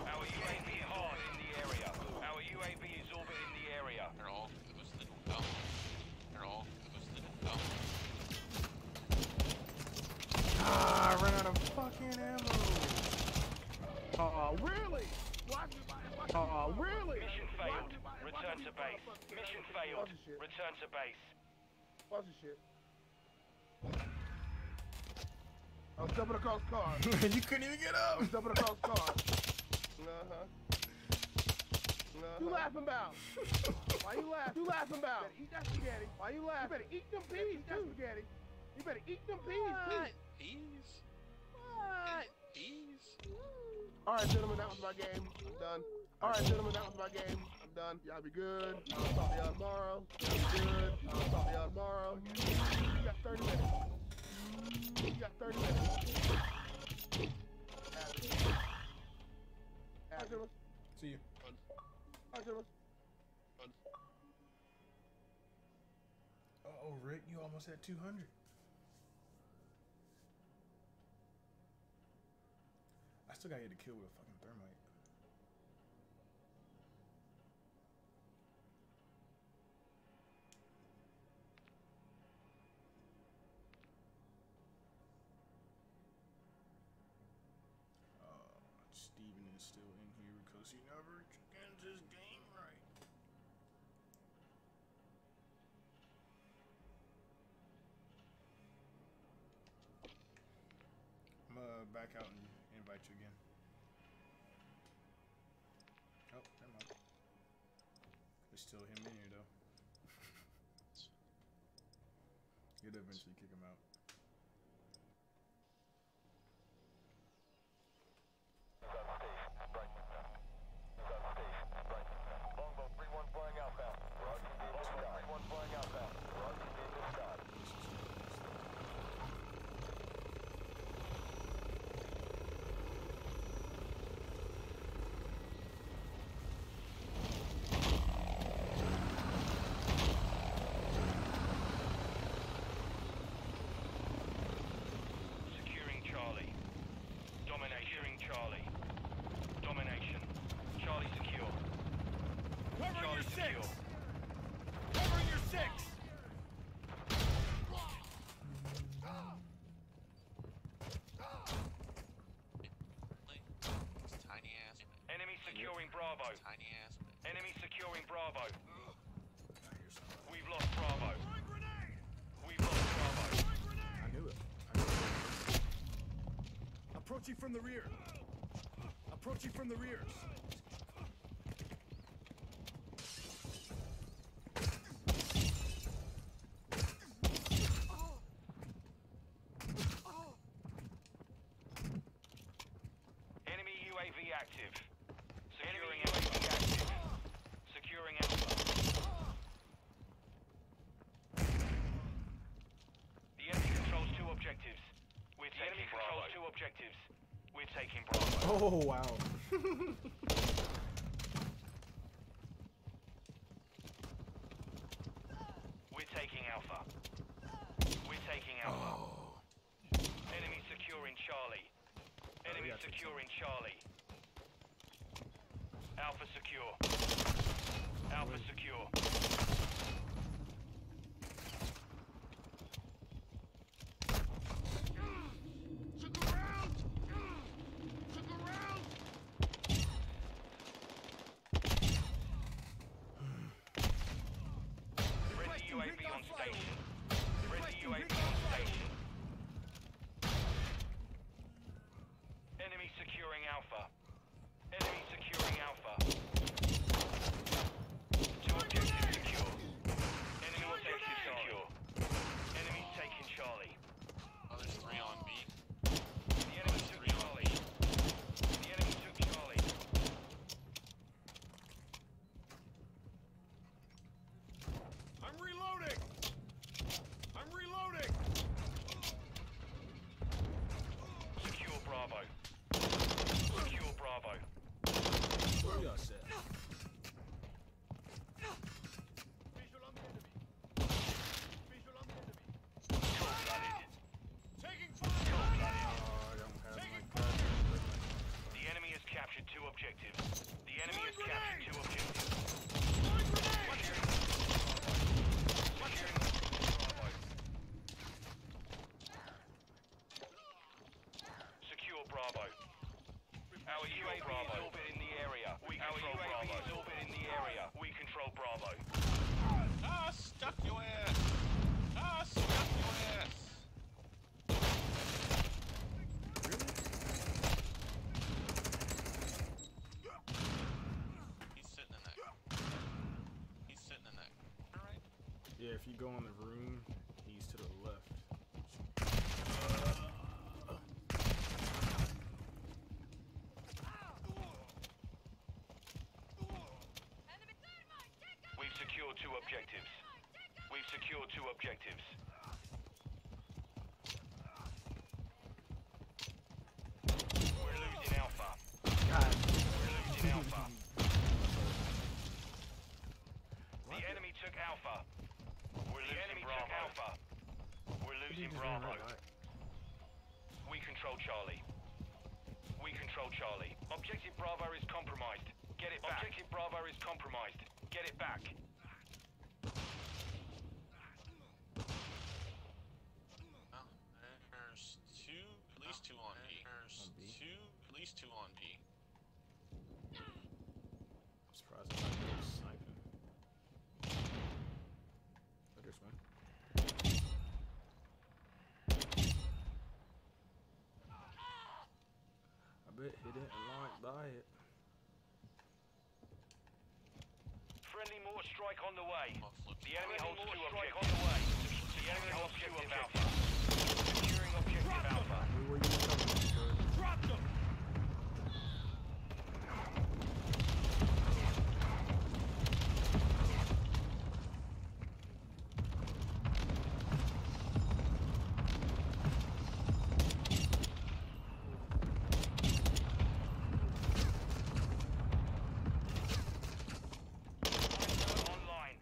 Our UAV hard in the area. Our UAV is orbiting the area. They're all close to the dump. They're all close to the dump. Ah, I ran out of fucking ammo. Uh, really? Watch it, watch it. Uh, really? Mission Watch failed. it, watch it, Return to base. Mission failed. Watch this shit. Return to base. Watch this shit. I'm jumping across cars. you couldn't even get up. I'm stepping across cars. Uh-huh. Uh-huh. You laughing about? Why you laughing? You laughing about? You better eat that spaghetti. Why you laughing? You better eat them peas too. spaghetti. You better eat them peas too. Peas? What? Peas? All right, gentlemen, that was my game. I'm done. All right, gentlemen, that was my game done. Y'all be good. I'll talk y'all tomorrow. Y'all be good. I'll talk y'all tomorrow. You got 30 minutes. You got 30 minutes. Average. Average. See you. Uh oh, Rick, you almost had 200. I still gotta get a kill with a still him in here though. You'd eventually kick him out. Bravo. We've lost Bravo. We've lost Bravo. I knew it. Approaching from the rear. Approaching from the rear. Active. Oh, wow. you go in the room, he's to the left. We've secured two objectives. We've secured two objectives. Better swing. I bet he didn't like by it. Friendly mortar strike on the way. Well, flip The enemy holds two strike objectives. on the way. The enemy holds objective Alpha. Securing objective Alpha. Knew where you were coming from, bud. Drop them! Online.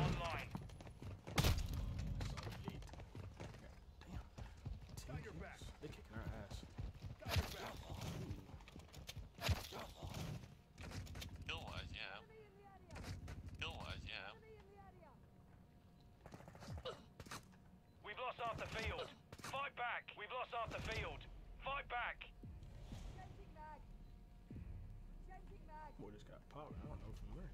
Online. Got your back. They kicking our ass. Kill wise, yeah. Kill wise, yeah. We've lost half the field. Fight back. We've lost half the field. Fight back. Changing mag. Changing mag. Boy just got powered. I don't know from where.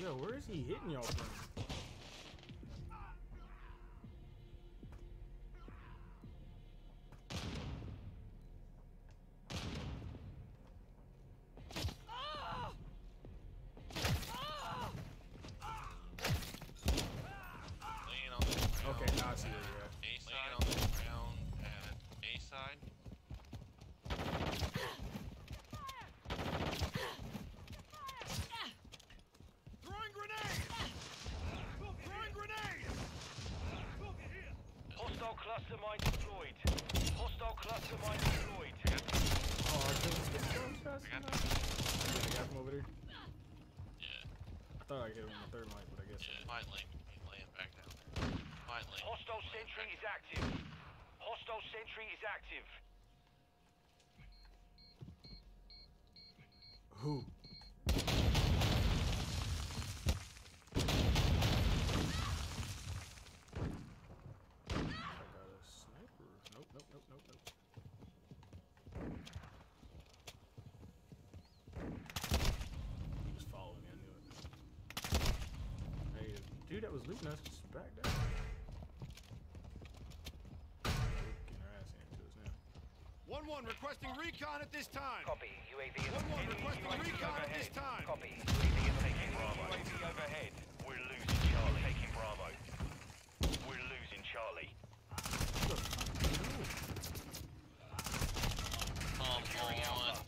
Yo, where is he hitting y'all from? Cluster mine deployed. Hostile cluster mine deployed. Oh, I couldn't get those I got enough. You got the over there? Yeah, I thought I hit him on the third mic, but I guess yeah. Might lay, laying back down there. Might lay. Hostile sentry is active. Hostile sentry is active. Who? I got a sniper. Nope, nope, nope, nope, nope. He was following me, I knew it. Hey, the dude that was looting us is back down. Getting our ass handed us now. 1-1 requesting recon at this time. Copy. UAV is 1-1 requesting recon at this time. Copy. UAV is taking Bravo. UAV overhead. We're losing Charlie. Taking Bravo. We're losing Charlie. Come Securing on. Alpha.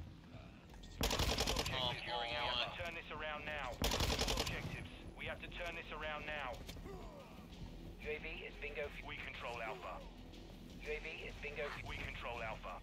Come Securing Alpha. on. Turn this around now. Objectives. We have to turn this around now. UAV is bingo. We control Alpha. UAV is bingo. We control Alpha.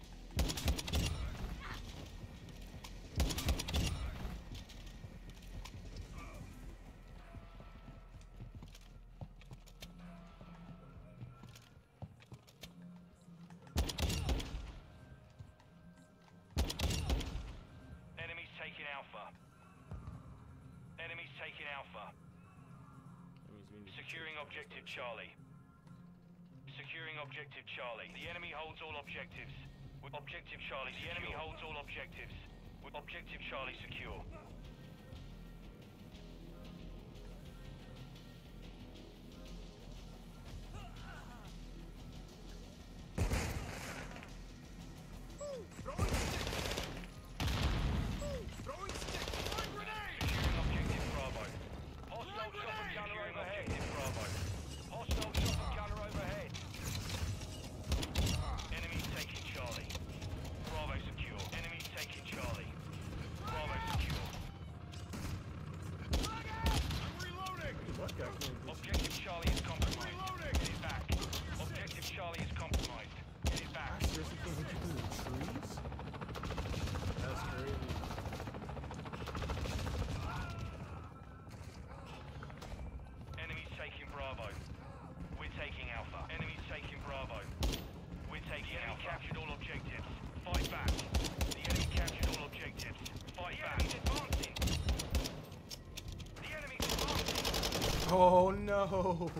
Enemies taking Alpha. Enemies taking Alpha. Securing objective Charlie. Securing objective Charlie. The enemy holds all objectives. Objective Charlie. The enemy holds all objectives. Objective Charlie secure. Oh no.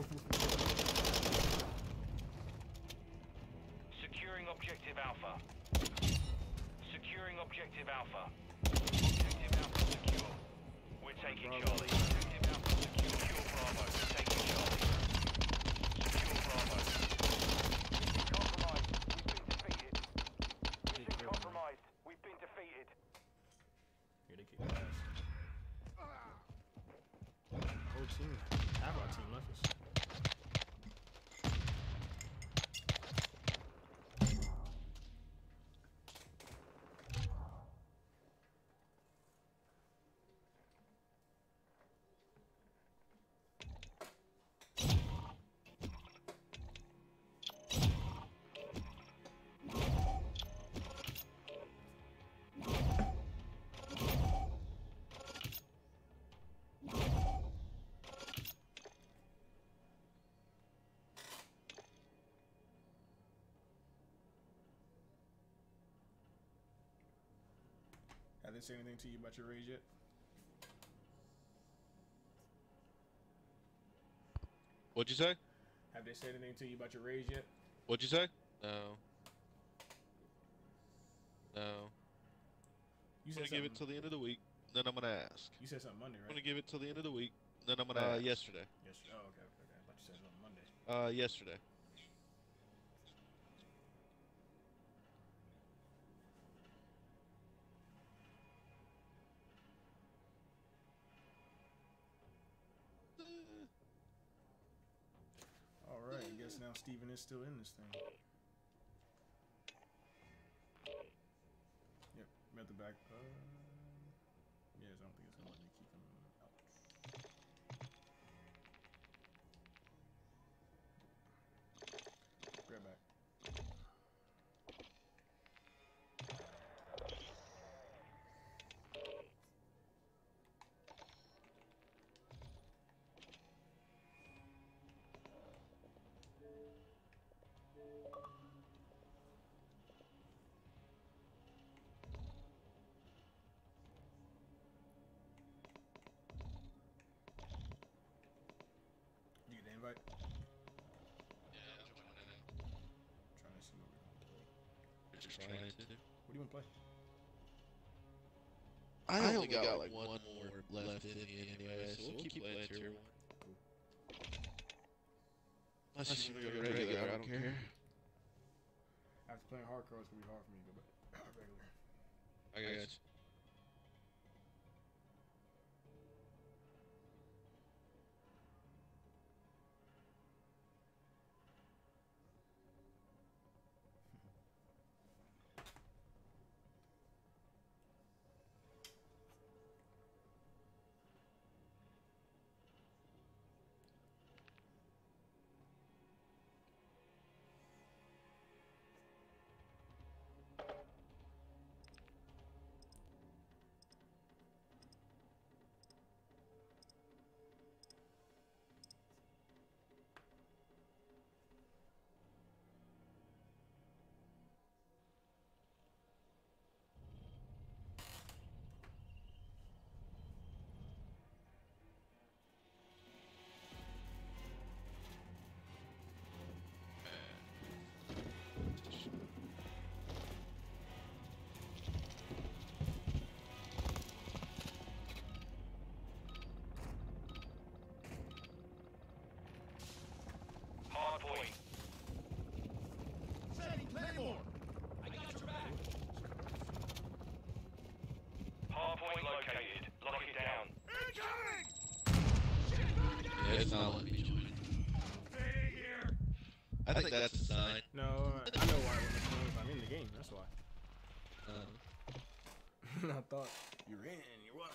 Have they said anything to you about your raise yet? What'd you say? Have they said anything to you about your raise yet? What'd you say? No. No. You said I'm gonna give it till the end of the week, then I'm gonna ask. You said something Monday, right? I'm gonna give it till the end of the week, then I'm gonna Uh, ask. yesterday. Yes. Oh, okay, okay, okay. I thought you said something Monday. Uh, yesterday. All right. I guess now Steven is still in this thing. Just trying to. What do you want to play? I only got, like one more left in me anyway, so we'll keep playing tier one. Unless you want to go regular, I don't care. After playing hardcore, it's gonna be hard for me to go back regular. I got you. It's not letting me join. I think that's a sign. No, I know why I wouldn't know if I'm in the game. That's why. Uh, I thought you're in. You're what?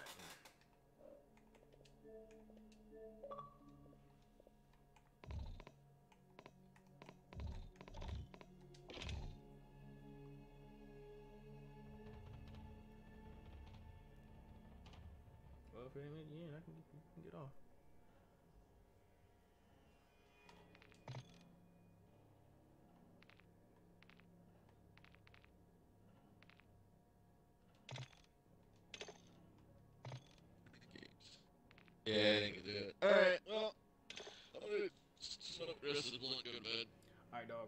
Well, if it ain't Yeah, I can do it. Alright, well, I'm gonna rest of the blunt, go to bed. Alright, dog.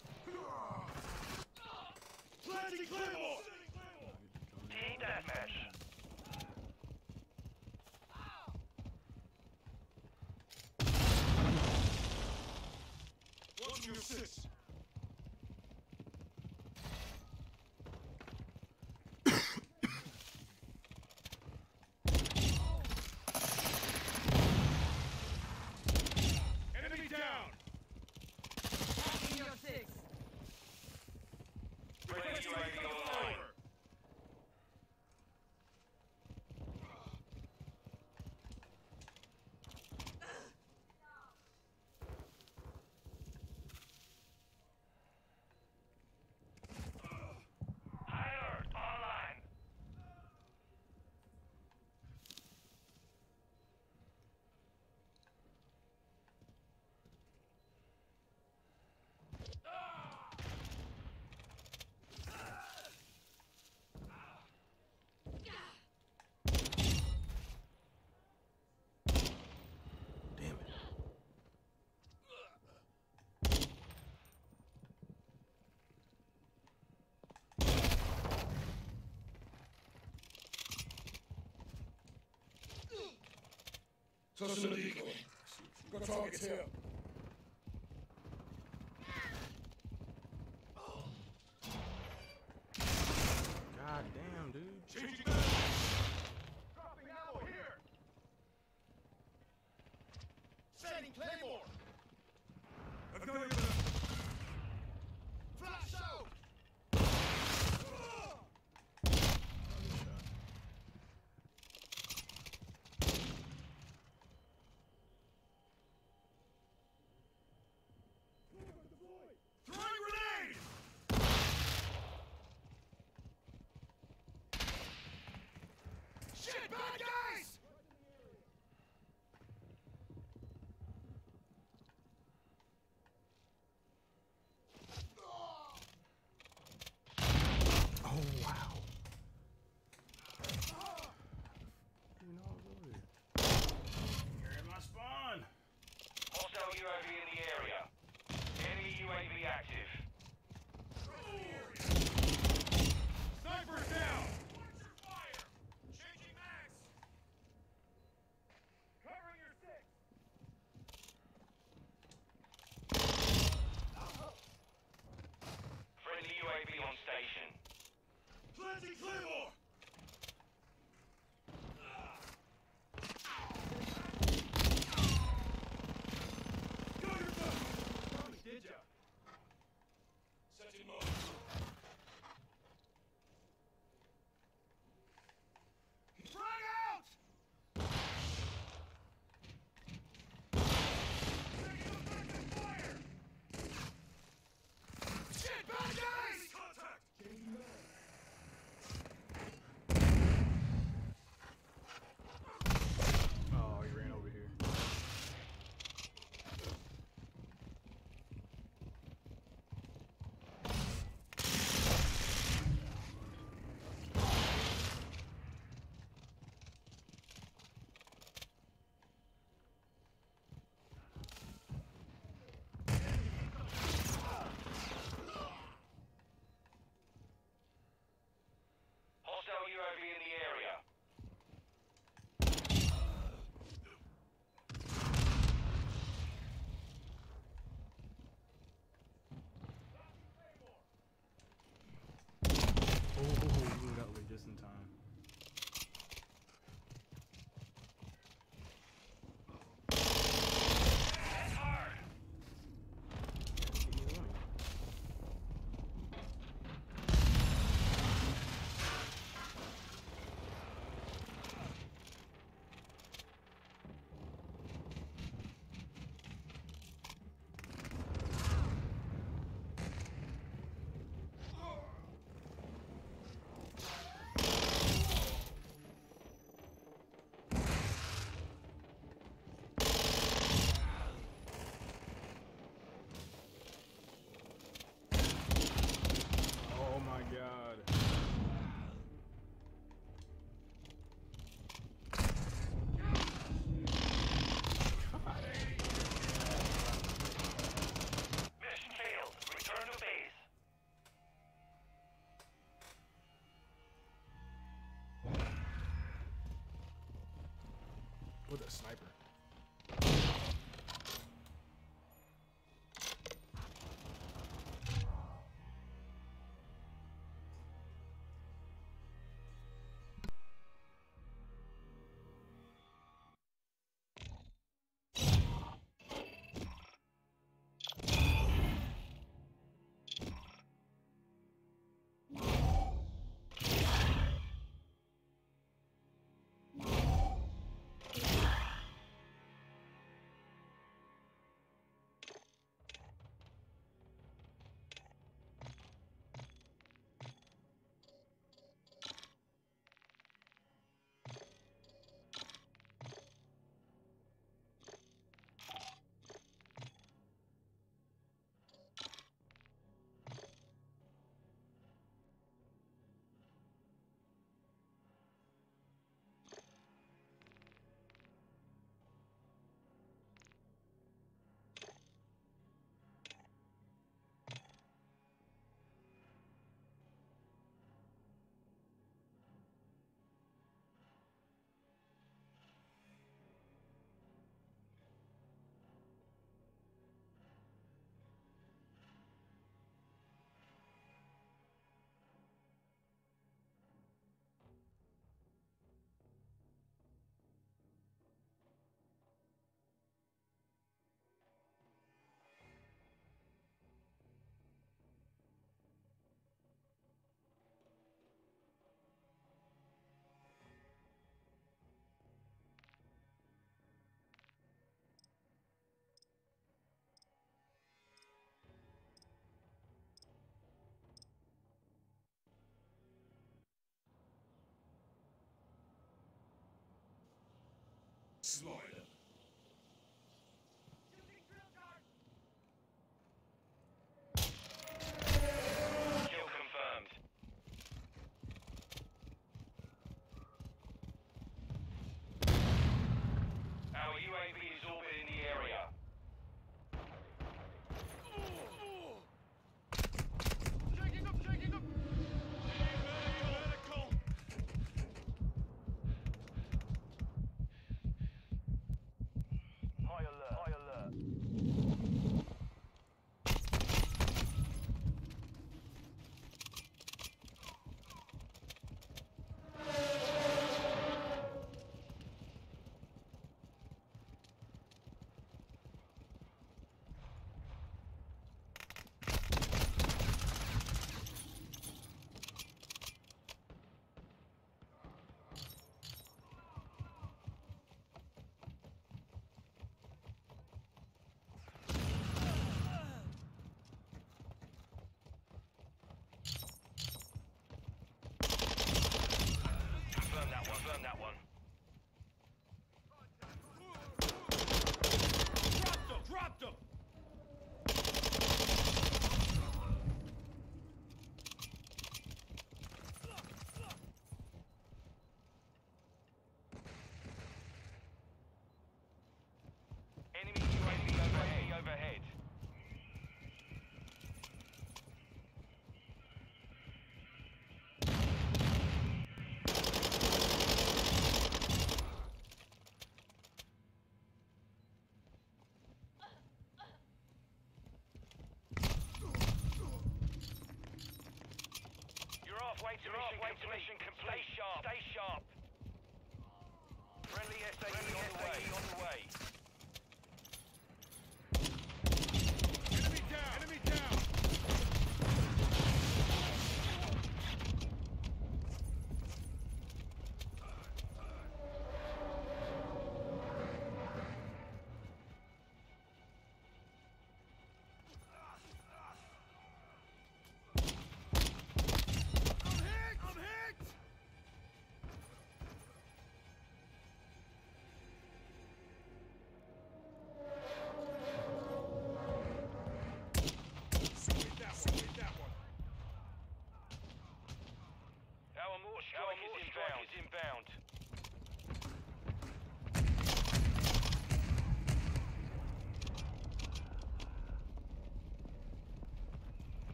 An eagle. Go target him. Sniper.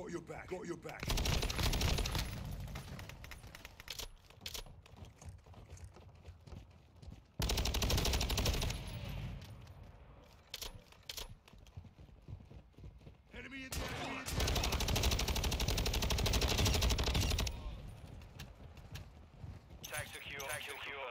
Got your back. Got your back. Tag secure. Tag secure.